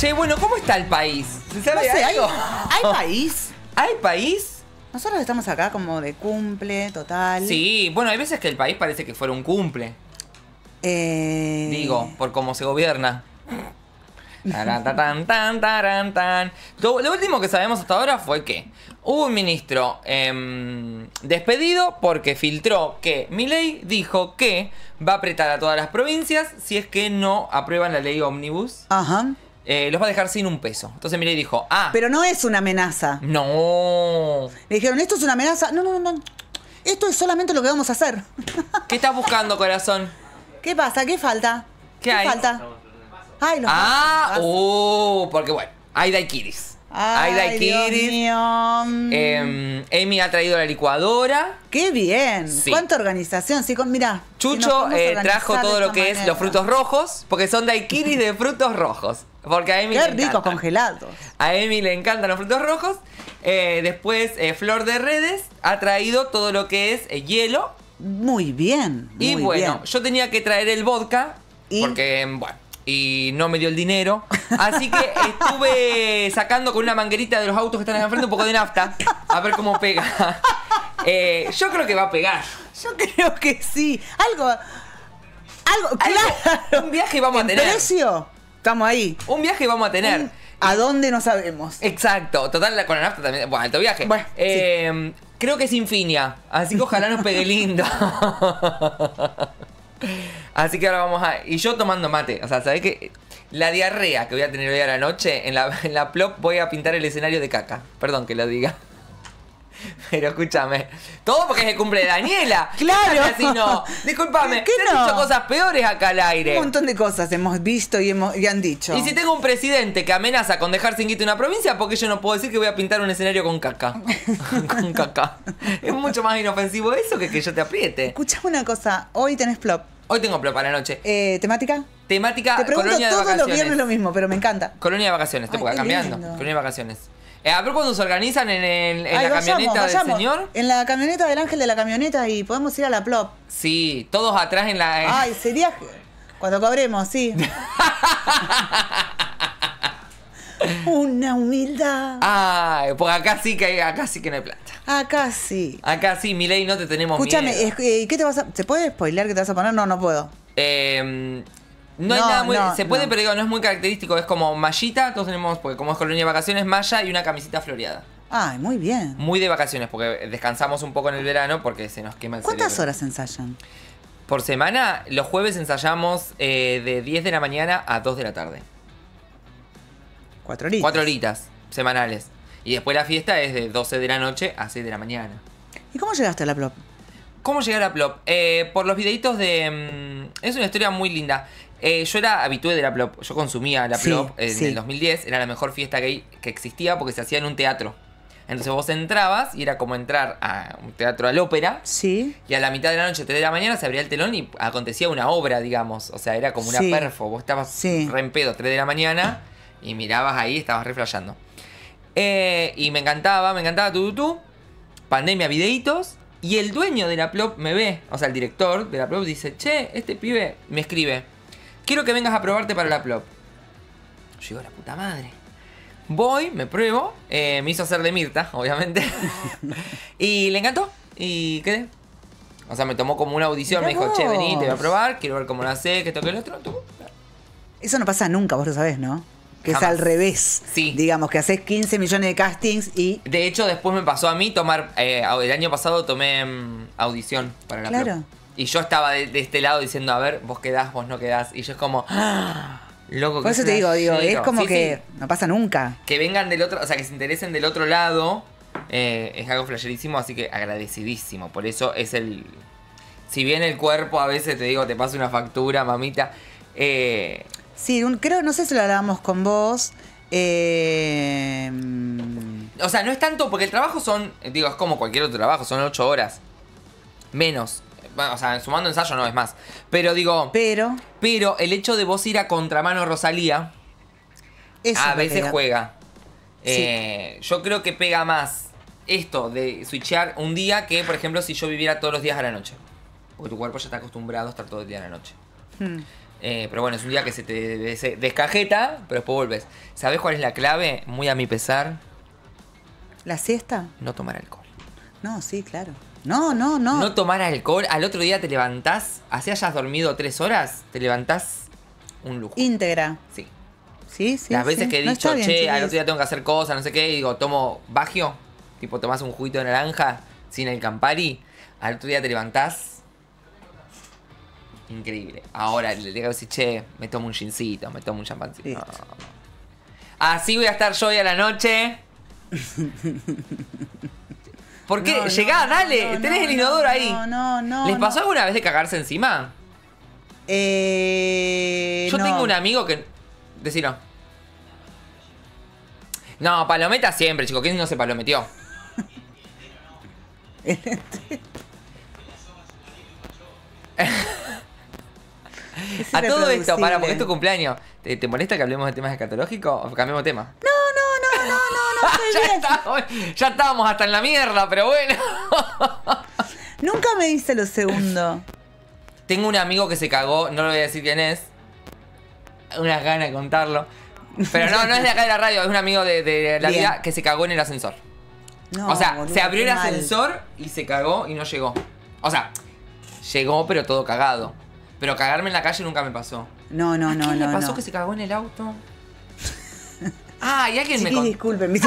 Speaker 6: Che, bueno, ¿cómo está el país? ¿Se
Speaker 5: No
Speaker 6: sabe
Speaker 5: sé, ¿hay,
Speaker 6: algo?
Speaker 5: hay país?
Speaker 6: ¿Hay país?
Speaker 5: Nosotros estamos acá como de cumple total.
Speaker 6: Sí, bueno, hay veces que el país parece que fuera un cumple.
Speaker 5: Eh,
Speaker 6: Digo, por cómo se gobierna. Tan, tan, tan. Lo, lo último que sabemos hasta ahora fue que hubo un ministro em, despedido porque filtró que Milei dijo que va a apretar a todas las provincias si es que no aprueban la ley ómnibus.
Speaker 5: Ajá.
Speaker 6: Eh, los va a dejar sin un peso. Entonces Milei dijo, ah,
Speaker 5: Pero no es una amenaza.
Speaker 6: no.
Speaker 5: Le dijeron, ¿esto es una amenaza? No, no, no, no. Esto es solamente lo que vamos a hacer.
Speaker 6: ¿Qué estás buscando, corazón?
Speaker 5: ¿Qué pasa? ¿Qué falta?
Speaker 6: ¿Qué hay?
Speaker 5: falta? Ay, los
Speaker 6: Ah, uh, porque bueno, hay daiquiris. Hay
Speaker 5: Ay, Dios
Speaker 6: daiquiris.
Speaker 5: mío.
Speaker 6: Em, Amy ha traído la licuadora.
Speaker 5: Qué bien.
Speaker 6: Sí.
Speaker 5: ¿Cuánta organización? Sí, con, mira.
Speaker 6: Chucho eh, trajo todo lo que es los frutos rojos, porque son daiquiris de frutos rojos. Porque a Amy
Speaker 5: Qué
Speaker 6: le
Speaker 5: congelados.
Speaker 6: A Amy le encantan los frutos rojos. Eh, después, eh, Flor de Redes ha traído todo lo que es eh, hielo.
Speaker 5: Muy bien.
Speaker 6: Y bueno,
Speaker 5: bien.
Speaker 6: yo tenía que traer el vodka.
Speaker 5: ¿Y?
Speaker 6: Porque, bueno, y no me dio el dinero. Así que estuve sacando con una manguerita de los autos que están acá enfrente un poco de nafta. A ver cómo pega. Yo creo que va a pegar.
Speaker 5: Yo creo que sí. Algo. Algo, claro.
Speaker 6: un viaje vamos a
Speaker 5: ¿En
Speaker 6: tener.
Speaker 5: precio? Estamos ahí.
Speaker 6: Un viaje vamos a tener.
Speaker 5: Un- ¿A dónde no sabemos?
Speaker 6: Exacto, total la- con la nafta también. Bueno, alto viaje.
Speaker 5: Bueno,
Speaker 6: Eh, Creo que es Infinia, así que ojalá nos pegue lindo. así que ahora vamos a. Y yo tomando mate. O sea, ¿sabés qué? La diarrea que voy a tener hoy a la noche, en la, en la plop voy a pintar el escenario de caca. Perdón que lo diga. Pero escúchame, todo porque es el cumple de Daniela.
Speaker 5: Claro.
Speaker 6: Así no. Disculpame,
Speaker 5: ¿Qué
Speaker 6: te han
Speaker 5: no?
Speaker 6: dicho cosas peores acá al aire.
Speaker 5: Un montón de cosas hemos visto y, hemos, y han dicho.
Speaker 6: Y si tengo un presidente que amenaza con dejar sin quito una provincia, ¿por qué yo no puedo decir que voy a pintar un escenario con caca? con caca. Es mucho más inofensivo eso que que yo te apriete.
Speaker 5: Escuchame una cosa. Hoy tenés flop.
Speaker 6: Hoy tengo plan para la noche.
Speaker 5: Eh, ¿Temática?
Speaker 6: Temática
Speaker 5: Te pregunto
Speaker 6: colonia de
Speaker 5: todos los viernes lo mismo, pero me encanta.
Speaker 6: Colonia de vacaciones, te
Speaker 5: Ay, qué
Speaker 6: cambiando.
Speaker 5: lindo.
Speaker 6: Colonia de vacaciones. Eh, a ver cuando se organizan en, el- en
Speaker 5: Ay,
Speaker 6: la
Speaker 5: vayamos,
Speaker 6: camioneta del señor.
Speaker 5: En la camioneta del ángel de la camioneta y podemos ir a la plop.
Speaker 6: Sí, todos atrás en la. en-
Speaker 5: Ay, sería cuando cobremos, sí. Una humildad.
Speaker 6: Ay, porque acá sí que hay, acá sí que no hay plata.
Speaker 5: Acá sí.
Speaker 6: Acá sí, Milei, no te tenemos
Speaker 5: Escúchame,
Speaker 6: miedo.
Speaker 5: es- eh, ¿qué te vas a, ¿se puede spoilear qué te vas a poner? No, no puedo.
Speaker 6: Eh, no, hay nada muy. se puede, pero digo, no es muy característico. Es como mallita. Todos tenemos, porque como es colonia de vacaciones, malla y una camisita floreada.
Speaker 5: Ay, muy bien.
Speaker 6: Muy de vacaciones, porque descansamos un poco en el verano porque se nos quema el
Speaker 5: ¿Cuántas
Speaker 6: cerebro.
Speaker 5: horas ensayan?
Speaker 6: Por semana, los jueves ensayamos eh, de 10 de la mañana a 2 de la tarde.
Speaker 5: Cuatro horitas.
Speaker 6: Cuatro horitas semanales. Y después la fiesta es de 12 de la noche a 6 de la mañana.
Speaker 5: ¿Y cómo llegaste a la plop?
Speaker 6: ¿Cómo llegar a Plop? Eh, por los videitos de... mm, es una historia muy linda. Eh, yo era habitué de la Plop. Yo consumía la
Speaker 5: Sí,
Speaker 6: Plop en
Speaker 5: sí.
Speaker 6: el 2010. Era la mejor fiesta gay que existía porque se hacía en un teatro. Entonces vos entrabas y era como entrar a un teatro al ópera.
Speaker 5: Sí.
Speaker 6: Y a la mitad de la noche, 3 de la mañana, se abría el telón y acontecía una obra, digamos. O sea, era como una
Speaker 5: Sí.
Speaker 6: perfo. Vos estabas re en pedo, 3 de la mañana, y mirabas ahí, estabas re flasheando. Eh, y me encantaba, me encantaba tu, tu, tu. Pandemia, videitos. Y el dueño de la Plop me ve, o sea, el director de la Plop dice, che, este pibe me escribe, quiero que vengas a probarte para la Plop. Yo digo, la puta madre. Voy, me pruebo, eh, me hizo hacer de Mirta, obviamente. y le encantó, y quedé. O sea, me tomó como una audición,
Speaker 5: Mirá
Speaker 6: me dijo, che, vení, te voy a
Speaker 5: vos.
Speaker 6: probar, quiero ver cómo lo haces, que esto, que lo otro. tú.
Speaker 5: Eso no pasa nunca, vos lo sabés, ¿no? que
Speaker 6: Jamás.
Speaker 5: es al revés.
Speaker 6: Sí.
Speaker 5: Digamos que haces 15 millones de castings y.
Speaker 6: De hecho, después me pasó a mí tomar. eh, el año pasado tomé mm, audición para la
Speaker 5: Claro.
Speaker 6: Pro. Y yo estaba de, de este lado diciendo, a ver, vos quedás, vos no quedás. Y yo es como. ¡ah! Loco,
Speaker 5: Por eso te digo, digo, es como
Speaker 6: Sí,
Speaker 5: que
Speaker 6: sí.
Speaker 5: no pasa nunca.
Speaker 6: Que vengan del otro, o sea, que se interesen del otro lado. eh, es algo flasherísimo, así que agradecidísimo. Por eso es el. Si bien el cuerpo a veces te digo, te pasa una factura, mamita. eh,
Speaker 5: Sí, un- creo, no sé si lo hablábamos con vos. eh,
Speaker 6: O sea, no es tanto porque el trabajo son, digo, es como cualquier otro trabajo, son ocho horas. Menos. O sea, sumando ensayo no es más. Pero digo,
Speaker 5: pero
Speaker 6: pero el hecho de vos ir a contramano Rosalía,
Speaker 5: eso
Speaker 6: a veces juega.
Speaker 5: Sí.
Speaker 6: Eh, yo creo que pega más esto de switchear un día que, por ejemplo, si yo viviera todos los días a la noche. Porque tu cuerpo ya está acostumbrado a estar todo el día a la noche.
Speaker 5: Hmm.
Speaker 6: Eh, pero bueno, es un día que se te des- descajeta, pero después volves. ¿Sabes cuál es la clave? Muy a mi pesar,
Speaker 5: ¿La siesta?
Speaker 6: no tomar alcohol.
Speaker 5: No, sí, claro. No, no, no.
Speaker 6: No tomar alcohol, al otro día te levantás, así hayas dormido tres horas, te levantás un lujo.
Speaker 5: Íntegra.
Speaker 6: Sí.
Speaker 5: Sí, sí.
Speaker 6: Las veces
Speaker 5: sí.
Speaker 6: que he dicho,
Speaker 5: bien,
Speaker 6: che, al otro día tengo que hacer cosas, no sé qué, y digo, tomo bagio, tipo tomás un juguito de naranja sin el Campari, al otro día te levantás. Increíble. Ahora le digo decir, che, me tomo un gincito, me tomo un champancito. Así voy a estar yo hoy a la noche. ¿Por qué?
Speaker 5: No,
Speaker 6: Llegá,
Speaker 5: no,
Speaker 6: dale,
Speaker 5: no,
Speaker 6: tenés
Speaker 5: no,
Speaker 6: el inodoro
Speaker 5: no,
Speaker 6: ahí.
Speaker 5: No, no, no.
Speaker 6: ¿Les pasó alguna vez de cagarse encima?
Speaker 5: Eh,
Speaker 6: Yo tengo un amigo que. Decilo. No, palometa siempre, chico. ¿Quién no se palometió? A todo esto, para, porque es tu cumpleaños. ¿Te, te molesta que hablemos de temas escatológicos? ¿O cambiemos de tema?
Speaker 5: No, no, no, no,
Speaker 6: ya, ya estábamos hasta en la mierda, pero bueno.
Speaker 5: Nunca me dice lo segundo.
Speaker 6: Tengo un amigo que se cagó, no le voy a decir quién es. Unas ganas de contarlo. Pero no, no es de acá de la radio, es un amigo de, de la
Speaker 5: Bien.
Speaker 6: vida que se cagó en el ascensor.
Speaker 5: No,
Speaker 6: o sea,
Speaker 5: boludo,
Speaker 6: se abrió el
Speaker 5: mal.
Speaker 6: ascensor y se cagó y no llegó. O sea, llegó pero todo cagado. Pero cagarme en la calle nunca me pasó.
Speaker 5: No, no,
Speaker 6: ¿A
Speaker 5: no,
Speaker 6: quién
Speaker 5: no.
Speaker 6: le pasó
Speaker 5: no.
Speaker 6: que se cagó en el auto? Ah, y alguien me contó.
Speaker 5: disculpen,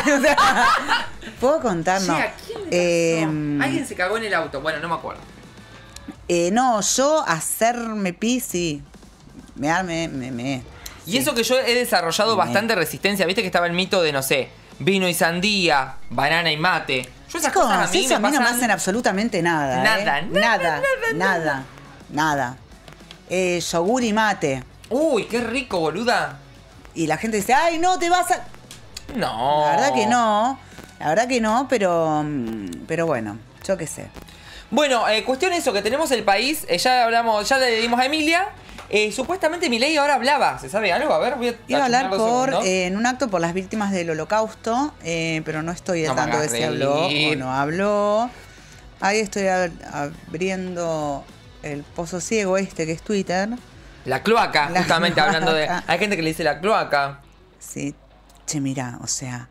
Speaker 5: ¿Puedo contar? No.
Speaker 6: ¿a quién le pasó?
Speaker 5: Eh,
Speaker 6: Alguien se cagó en el auto. Bueno, no me acuerdo.
Speaker 5: eh, no, yo hacerme pis, sí. Me arme, me, me.
Speaker 6: Y eso que yo he desarrollado
Speaker 5: Me-
Speaker 6: bastante resistencia. Viste que estaba el mito de, no sé, vino y sandía, banana y mate. Yo esas
Speaker 5: Chicos,
Speaker 6: cosas a mí
Speaker 5: eso a mí no me hacen absolutamente nada. ¿eh?
Speaker 6: Nada, nada,
Speaker 5: nada, nada, nada. Eh, yogur y mate.
Speaker 6: Uy, qué rico, boluda.
Speaker 5: Y la gente dice, ay, no, te vas a...
Speaker 6: No.
Speaker 5: La verdad que no, la verdad que no, pero, mm, pero bueno, yo qué sé.
Speaker 6: Bueno, eh, cuestión eso, que tenemos el país, eh, ya hablamos, ya le dimos a Emilia. Eh, supuestamente Milei ahora hablaba, ¿se sabe algo? A ver, voy a
Speaker 5: Iba a hablar por eh, en un acto por las víctimas del holocausto, eh, pero no estoy
Speaker 6: No
Speaker 5: al
Speaker 6: me
Speaker 5: tanto de si habló o no habló. Ahí estoy ab- abriendo el pozo ciego este que es Twitter.
Speaker 6: La cloaca,
Speaker 5: La
Speaker 6: justamente hablando de... Hay gente que le dice la cloaca.
Speaker 5: Sí, che, mira, o sea,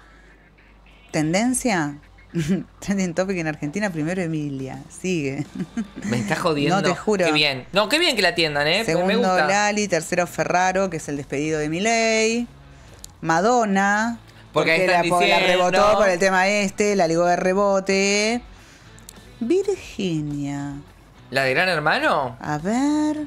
Speaker 5: tendencia, trending topic en Argentina, primero Emilia, sigue.
Speaker 6: Me está jodiendo.
Speaker 5: No, te juro.
Speaker 6: Qué bien. No, qué bien que la atiendan, ¿eh? me gusta.
Speaker 5: Lali, tercero Ferraro, que es el despedido de Milei. Madonna,
Speaker 6: Porque están
Speaker 5: la, la
Speaker 6: diciendo-
Speaker 5: rebotó por el tema este, la ligó de rebote. Virginia,
Speaker 6: ¿La de Gran Hermano?
Speaker 5: a ver.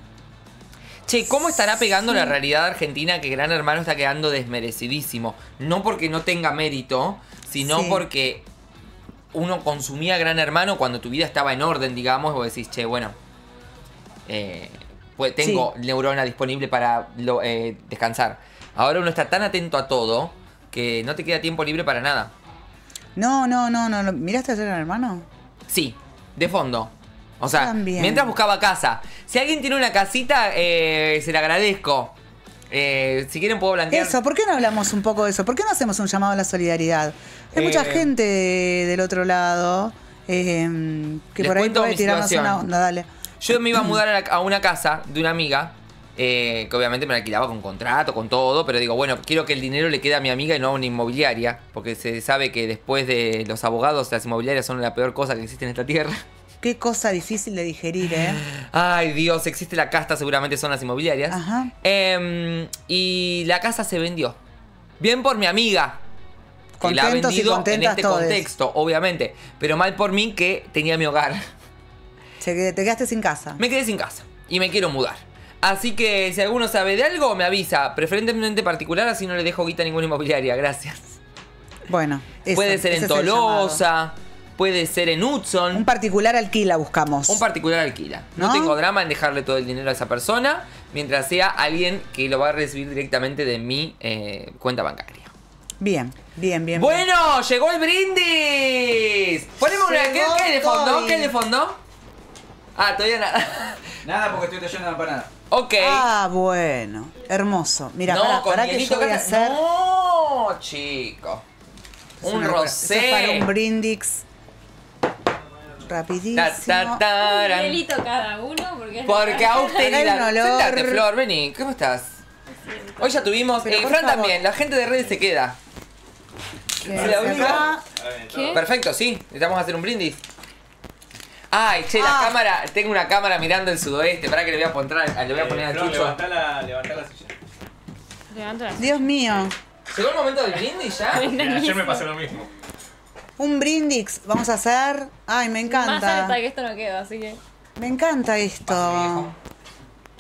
Speaker 6: Che, ¿cómo estará pegando la realidad argentina que Gran Hermano está quedando desmerecidísimo? No porque no tenga mérito, sino
Speaker 5: Sí.
Speaker 6: porque uno consumía Gran Hermano cuando tu vida estaba en orden, digamos, y vos decís, che, bueno, eh, pues tengo neurona disponible para lo- eh, descansar. Ahora uno está tan atento a todo que no te queda tiempo libre para nada.
Speaker 5: No, no, no, no. ¿Miraste ayer, hermano?
Speaker 6: Sí, de fondo. O sea,
Speaker 5: También.
Speaker 6: mientras buscaba casa. Si alguien tiene una casita, eh, se le agradezco. Eh, si quieren puedo blanquear.
Speaker 5: Eso, ¿por qué no hablamos un poco de eso? ¿Por qué no hacemos un llamado a la solidaridad? Hay
Speaker 6: Eh,
Speaker 5: mucha gente del otro lado eh, que por ahí puede tirarnos una onda. Dale.
Speaker 6: Yo me iba a mudar a, la- a una casa de una amiga, eh, que obviamente me la alquilaba con contrato, con todo, pero digo, bueno, quiero que el dinero le quede a mi amiga y no a una inmobiliaria, porque se sabe que después de los abogados, las inmobiliarias son la peor cosa que existe en esta tierra.
Speaker 5: Qué cosa difícil de digerir, ¿eh?
Speaker 6: Ay, Dios, existe la casta, seguramente son las inmobiliarias.
Speaker 5: Ajá.
Speaker 6: Em, y la casa se vendió. Bien por mi amiga. Que la ha vendido en este
Speaker 5: todes.
Speaker 6: contexto, obviamente. Pero mal por mí que tenía mi hogar.
Speaker 5: Se te quedaste sin casa.
Speaker 6: Me quedé sin casa y me quiero mudar. Así que si alguno sabe de algo, me avisa. Preferentemente particular, así no le dejo guita a ninguna inmobiliaria. Gracias.
Speaker 5: Bueno, eso,
Speaker 6: puede ser en. Tolosa, puede ser en Hudson.
Speaker 5: Un particular alquila buscamos.
Speaker 6: Un particular alquila. No,
Speaker 5: ¿No?
Speaker 6: tengo drama en dejarle todo el dinero a esa persona mientras sea alguien que lo va a recibir directamente de mi eh, cuenta bancaria.
Speaker 5: Bien, bien, bien. bien.
Speaker 6: Bueno, llegó el brindis. Ponemos una. ¿Qué, de fondo? ¿Qué hay de fondo? Ah, todavía nada.
Speaker 11: Nada, porque estoy trayendo la empanada.
Speaker 6: Ok.
Speaker 5: Ah, bueno. Hermoso. Mira,
Speaker 6: no,
Speaker 5: para,
Speaker 6: con
Speaker 5: para que yo voy a hacer.
Speaker 6: No, chico.
Speaker 5: Es
Speaker 6: Un
Speaker 5: una locura. Eso es para un
Speaker 6: rosé.
Speaker 5: Rapidísimo.
Speaker 6: Ta, ta, taran.
Speaker 9: Hielito cada uno, porque es
Speaker 6: Porque austeridad.
Speaker 5: un olor.
Speaker 6: Sentate, Flor, vení. ¿Cómo estás? Hoy ya tuvimos. Eh, Fran
Speaker 5: favor.
Speaker 6: también. La gente de redes se queda.
Speaker 5: Que
Speaker 6: Se la obliga.
Speaker 9: ¿Qué?
Speaker 6: Perfecto, sí. Necesitamos hacer un brindis. Ay, che, la
Speaker 5: Ah.
Speaker 6: cámara. Tengo una cámara mirando el sudoeste. Para que le voy a poner, le voy a poner a Chucho.
Speaker 11: Levantá la, levantá la silla.
Speaker 9: Levanta la-
Speaker 5: Dios mío.
Speaker 6: ¿Llegó el momento del brindis ya?
Speaker 11: Ayer me pasó lo mismo.
Speaker 5: Un brindix. Vamos a hacer. Ay, me
Speaker 9: Más
Speaker 5: encanta.
Speaker 9: alta que esto no queda, así que.
Speaker 5: Me encanta esto.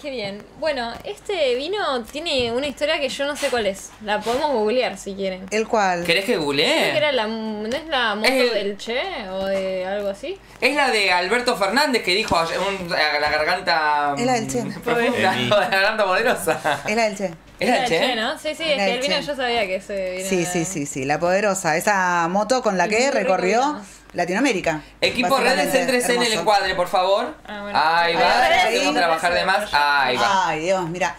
Speaker 9: Qué bien. Bueno, este vino tiene una historia que yo no sé cuál es. La podemos googlear si quieren.
Speaker 5: ¿El cual?
Speaker 6: ¿Querés que googlee?
Speaker 9: era la, ¿No es la moto
Speaker 6: Es el-
Speaker 9: del Che o de algo así?
Speaker 6: Es la de Alberto Fernández que dijo ayer, un- a la garganta.
Speaker 5: Es la del Che.
Speaker 6: Profunda, la garganta poderosa.
Speaker 5: Es la del Che.
Speaker 6: ¿Es la del Che?
Speaker 9: ¿no? Sí, sí, es que el vino
Speaker 5: Che.
Speaker 9: yo sabía que ese vino
Speaker 5: Sí,
Speaker 9: era-
Speaker 5: sí, sí, sí. La poderosa. Esa moto con la que recorrió. Latinoamérica.
Speaker 6: Equipo redes, céntrese en el encuadre, por favor.
Speaker 9: Ah, bueno.
Speaker 6: Ahí va,
Speaker 5: Ahí,
Speaker 6: trabajar de más. Ahí va.
Speaker 5: Ay, Dios, mira.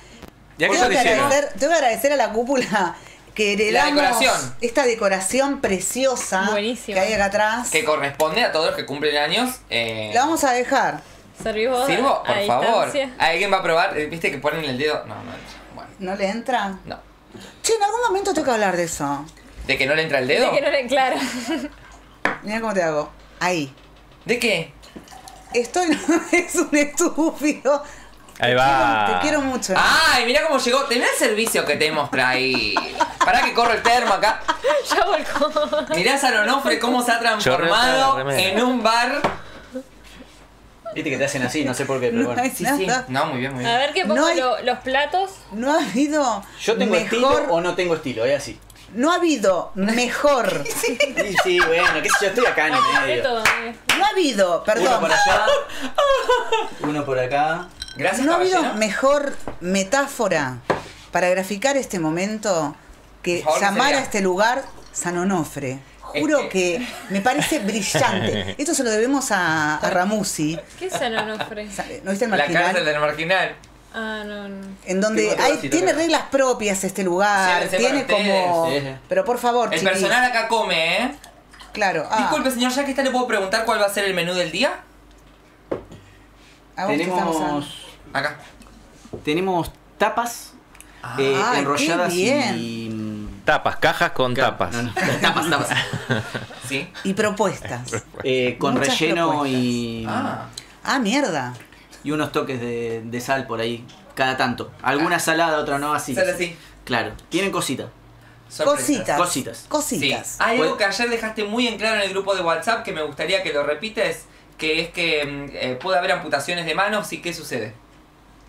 Speaker 11: Ya que
Speaker 5: Tengo que, agradecer, tengo que agradecer a la cúpula que heredamos
Speaker 6: decoración.
Speaker 5: esta decoración preciosa que hay acá atrás.
Speaker 6: Que corresponde a todos los que cumplen años. Eh,
Speaker 5: La vamos a dejar.
Speaker 9: ¿Servís vos
Speaker 6: ¿Sirvo?
Speaker 9: a
Speaker 6: Por favor.
Speaker 9: distancia?
Speaker 6: ¿Alguien va a probar? Eh, ¿Viste que ponen el dedo? No, no entra. Bueno,
Speaker 5: ¿No le entra?
Speaker 6: no.
Speaker 5: Che, en algún momento tengo que hablar de eso.
Speaker 6: ¿De que no le entra el dedo?
Speaker 9: De que no le claro.
Speaker 5: Mira cómo te hago. Ahí.
Speaker 6: ¿De qué?
Speaker 5: Estoy. es un estúpido.
Speaker 11: Ahí
Speaker 5: Te
Speaker 11: va.
Speaker 5: quiero mucho.
Speaker 6: Ay, mira cómo llegó. Tenés el servicio que te hemos traído. Pará que corro el termo acá.
Speaker 9: ya volcó.
Speaker 6: Mirá San Onofre cómo se ha transformado en un bar.
Speaker 11: Viste que te hacen así, no sé por qué, pero
Speaker 5: no
Speaker 11: bueno.
Speaker 6: Sí, sí. No, muy bien, muy bien.
Speaker 9: A ver qué pongo
Speaker 5: No hay-
Speaker 9: lo- los platos.
Speaker 5: No ha habido.
Speaker 11: Yo tengo
Speaker 5: mejor,
Speaker 11: estilo o no tengo estilo, es así.
Speaker 5: No ha habido mejor.
Speaker 11: Sí, sí, bueno, qué sé yo, estoy acá en el medio.
Speaker 9: eh.
Speaker 5: No ha habido,
Speaker 11: Uno
Speaker 5: perdón.
Speaker 11: por allá, uno por acá.
Speaker 6: Gracias,
Speaker 5: No ha habido
Speaker 6: caballero.
Speaker 5: mejor metáfora para graficar este momento que
Speaker 6: Por favor, ¿qué
Speaker 5: llamar a este lugar San Onofre. Juro
Speaker 6: Es
Speaker 5: que me parece brillante. Esto se lo debemos a, a Ramusi.
Speaker 9: ¿Qué es San Onofre?
Speaker 5: ¿No viste el
Speaker 6: La
Speaker 5: marginal?
Speaker 6: cárcel del marginal.
Speaker 9: Ah, no, no.
Speaker 5: En donde hay, tiene reglas propias este lugar.
Speaker 6: Sí,
Speaker 5: tiene como.
Speaker 11: ustedes, sí, sí.
Speaker 5: Pero por favor,
Speaker 6: El
Speaker 5: chiquis.
Speaker 6: personal acá come, ¿eh?
Speaker 5: Claro. Ah,
Speaker 6: Disculpe, señor, ya que está, ¿le puedo preguntar cuál va a ser el menú del día?
Speaker 5: ¿a?
Speaker 11: Tenemos,
Speaker 6: Acá.
Speaker 11: tenemos tapas eh,
Speaker 5: Ay, qué
Speaker 11: enrolladas
Speaker 5: bien.
Speaker 11: y.
Speaker 12: Tapas, cajas con
Speaker 11: claro,
Speaker 12: tapas.
Speaker 11: no, no, tapas, tapas.
Speaker 6: Sí.
Speaker 5: Y propuestas.
Speaker 11: Eh, con
Speaker 5: Muchas
Speaker 11: relleno
Speaker 5: propuestas.
Speaker 11: y,
Speaker 6: Ah.
Speaker 5: Ah, mierda.
Speaker 11: Y unos toques de, de sal por ahí, cada tanto. Alguna salada, otra no, así.
Speaker 6: Sale así.
Speaker 11: Claro, tienen cositas.
Speaker 6: Sorpresas.
Speaker 5: Cositas.
Speaker 11: Cositas.
Speaker 6: Sí.
Speaker 5: Cositas.
Speaker 6: Hay algo
Speaker 11: Pues-
Speaker 6: que ayer dejaste muy en claro en el grupo de WhatsApp que me gustaría que lo repites, que es que mm, eh, puede haber amputaciones de manos y qué sucede.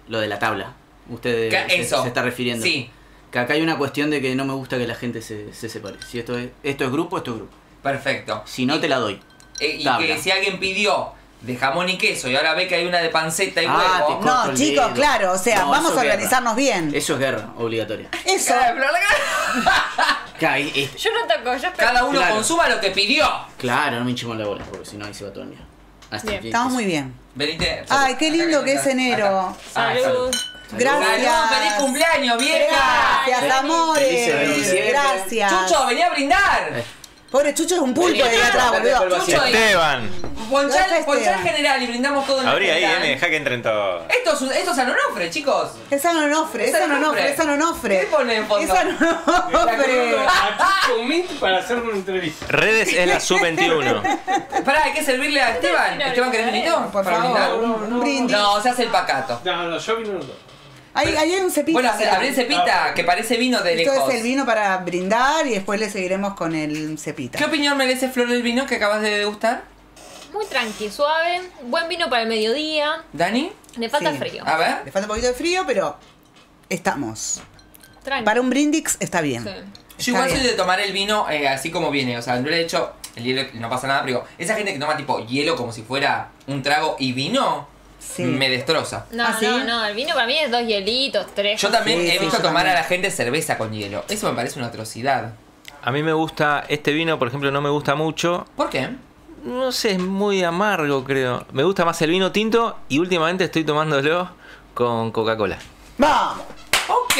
Speaker 11: Lo de la tabla. Usted se,
Speaker 6: eso.
Speaker 11: se está refiriendo.
Speaker 6: Sí,
Speaker 11: Que acá hay una cuestión de que no me gusta que la gente se, se separe. Si esto es, esto es grupo, esto es grupo.
Speaker 6: perfecto.
Speaker 11: Si no, te la doy.
Speaker 6: Eh, y
Speaker 11: tabla.
Speaker 6: que si alguien pidió de jamón y queso y ahora ve que hay una de panceta y
Speaker 11: Ah,
Speaker 6: huevo.
Speaker 5: No, chicos,
Speaker 11: dedo.
Speaker 5: claro, o sea,
Speaker 11: No,
Speaker 5: vamos a organizarnos bien.
Speaker 11: Eso es guerra, obligatoria.
Speaker 5: Eso.
Speaker 11: Y-
Speaker 9: Yo no toco, yo espero.
Speaker 6: Cada uno
Speaker 11: Claro.
Speaker 6: consuma lo que pidió.
Speaker 11: claro, no me hinchemos la bola, porque si no ahí se va todo el día.
Speaker 9: Bien.
Speaker 5: Estamos muy bien.
Speaker 6: Venite.
Speaker 5: Ay, qué lindo
Speaker 6: Acá
Speaker 5: que es enero.
Speaker 6: Ay,
Speaker 9: Salud.
Speaker 5: Gracias.
Speaker 6: Salud, feliz cumpleaños, vieja.
Speaker 5: Gracias, amores. Gracias.
Speaker 6: Chucho, vení a brindar.
Speaker 11: Eh.
Speaker 5: Pobre Chucho es un pulpo de ahí atrás, boludo.
Speaker 6: Chucho,
Speaker 12: Esteban.
Speaker 6: el general y brindamos todo en el
Speaker 12: Abrí ahí, eh,
Speaker 6: general.
Speaker 12: me deja que entren todos.
Speaker 6: Esto es, un- esto es San Onofre, chicos.
Speaker 5: Es San Onofre, es
Speaker 6: Es San
Speaker 5: Onofre, es San Onofre.
Speaker 6: ¿Qué pone en fondo?
Speaker 5: Es San Onofre.
Speaker 13: para hacer una entrevista.
Speaker 12: Redes es la sub-21.
Speaker 6: Pará, hay que servirle a Esteban. Esteban, ¿querés vinito?
Speaker 5: Por
Speaker 6: ¿Para
Speaker 5: favor,
Speaker 6: brindar?
Speaker 5: un brindis.
Speaker 6: No, se hace el pacato.
Speaker 13: No, no, yo vino los dos.
Speaker 5: Ahí, ahí hay un cepita.
Speaker 6: Bueno, abrí el cepita, que parece vino de
Speaker 5: Esto
Speaker 6: lejos.
Speaker 5: es el vino para brindar y después le seguiremos con el cepita.
Speaker 6: ¿Qué opinión merece Flor del vino que acabas de degustar?
Speaker 14: Muy tranqui, suave. Buen vino para el mediodía.
Speaker 6: ¿Dani?
Speaker 14: Le falta
Speaker 5: Sí.
Speaker 14: frío.
Speaker 6: A ver.
Speaker 5: Le falta un poquito de frío, pero estamos.
Speaker 14: Tranqui.
Speaker 5: Para un brindix está bien.
Speaker 14: Sí.
Speaker 6: Yo igual soy de tomar el vino eh, así como viene, o sea, no le he hecho el hielo, no pasa nada, pero esa gente que toma tipo hielo como si fuera un trago y vino,
Speaker 5: Sí.
Speaker 6: me destroza.
Speaker 14: No,
Speaker 5: ¿Ah, sí?
Speaker 14: no, no. El vino para mí es dos hielitos, tres.
Speaker 6: Yo también
Speaker 5: Sí,
Speaker 6: he visto tomar
Speaker 5: también.
Speaker 6: a la gente cerveza con hielo. Eso me parece una atrocidad.
Speaker 12: A mí me gusta, este vino, por ejemplo, no me gusta mucho.
Speaker 6: ¿Por qué?
Speaker 12: No sé, es muy amargo, creo. Me gusta más el vino tinto y últimamente estoy tomándolo con Coca-Cola.
Speaker 5: ¡Vamos!
Speaker 6: Ok.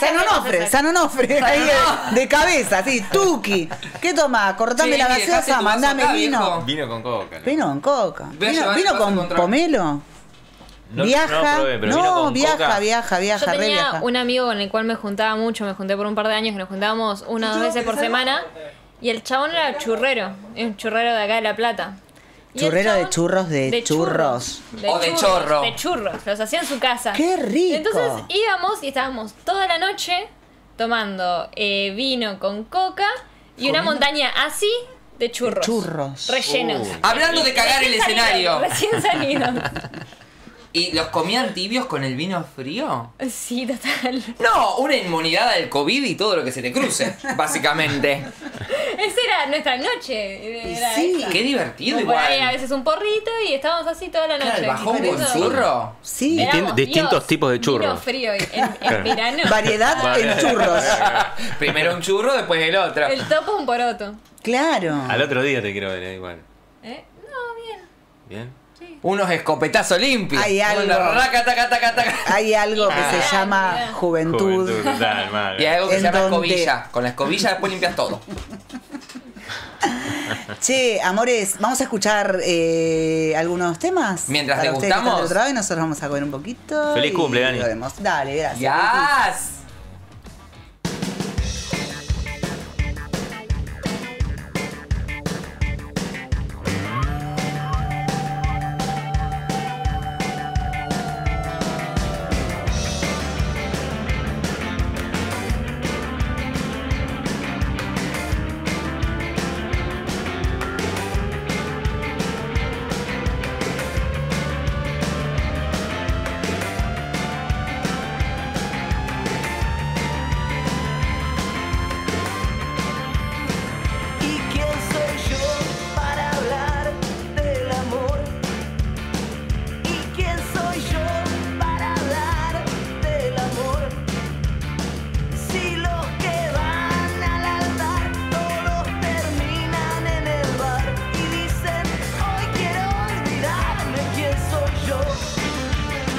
Speaker 5: San Onofre, San Onofre, ahí de, de cabeza, así, tuki. ¿Qué toma? Cortame la gaseosa,
Speaker 6: tu vaso
Speaker 5: mandame
Speaker 6: acá,
Speaker 5: vino.
Speaker 6: viejo.
Speaker 12: Vino con Coca. ¿no?
Speaker 5: Vino con coca.
Speaker 6: Voy a
Speaker 5: Vino,
Speaker 6: llevar
Speaker 5: vino
Speaker 6: el vaso
Speaker 5: con pomelo.
Speaker 12: No-
Speaker 5: viaja.
Speaker 12: no probé, pero vino con
Speaker 5: viaja,
Speaker 12: Coca.
Speaker 5: viaja, viaja, re
Speaker 14: tenía
Speaker 5: viaja.
Speaker 14: un amigo con el cual me juntaba mucho, me junté por un par de años, que nos juntábamos una o dos veces por semana. Y el chabón era churrero, es un churrero de acá de La Plata.
Speaker 5: Churrero de churros de, churros.
Speaker 6: O de chorro.
Speaker 14: De churros, los hacía en su casa.
Speaker 5: ¡Qué rico!
Speaker 14: Entonces íbamos y estábamos toda la noche tomando eh, vino con coca y una montaña así de churros.
Speaker 5: churros.
Speaker 14: Rellenos.
Speaker 6: Hablando de cagar el escenario.
Speaker 14: Recién salidos.
Speaker 6: ¿Y los comían tibios con el vino frío?
Speaker 14: Sí, total.
Speaker 6: No, una inmunidad al COVID y todo lo que se te cruce, básicamente.
Speaker 14: Esa era nuestra noche. Era
Speaker 5: sí.
Speaker 14: esa.
Speaker 6: Qué divertido
Speaker 14: Por ahí a
Speaker 6: igual.
Speaker 14: veces un porrito y estábamos así toda la
Speaker 6: Claro,
Speaker 14: noche.
Speaker 6: el bajón con
Speaker 14: Eso-
Speaker 6: churro.
Speaker 5: Sí,
Speaker 14: Éramos,
Speaker 12: Distin- distintos
Speaker 14: Dios,
Speaker 12: tipos de churros.
Speaker 14: Vino frío en, en verano.
Speaker 5: variedad en churros.
Speaker 6: Primero un churro, después el otro.
Speaker 14: El topo un poroto.
Speaker 5: Claro.
Speaker 12: Al otro día te quiero ver, eh, igual.
Speaker 14: ¿Eh? No, bien.
Speaker 12: ¿Bien?
Speaker 6: Unos escopetazos limpios.
Speaker 5: Hay algo.
Speaker 6: Una raca, taca, taca, taca.
Speaker 5: Hay algo que
Speaker 14: Ah.
Speaker 5: se llama
Speaker 14: Mirá.
Speaker 5: juventud.
Speaker 12: total, mal.
Speaker 6: Y hay algo que
Speaker 5: ¿En
Speaker 6: se llama escobilla. Con la escobilla después limpias todo.
Speaker 5: Che, amores, vamos a escuchar eh, algunos temas.
Speaker 6: Mientras
Speaker 5: para ustedes que están del
Speaker 6: degustamos.
Speaker 5: otro lado y nosotros vamos a comer un poquito.
Speaker 12: Feliz
Speaker 5: y
Speaker 12: cumple, Dani.
Speaker 5: lo vemos. Dale, gracias.
Speaker 6: ¡Yas!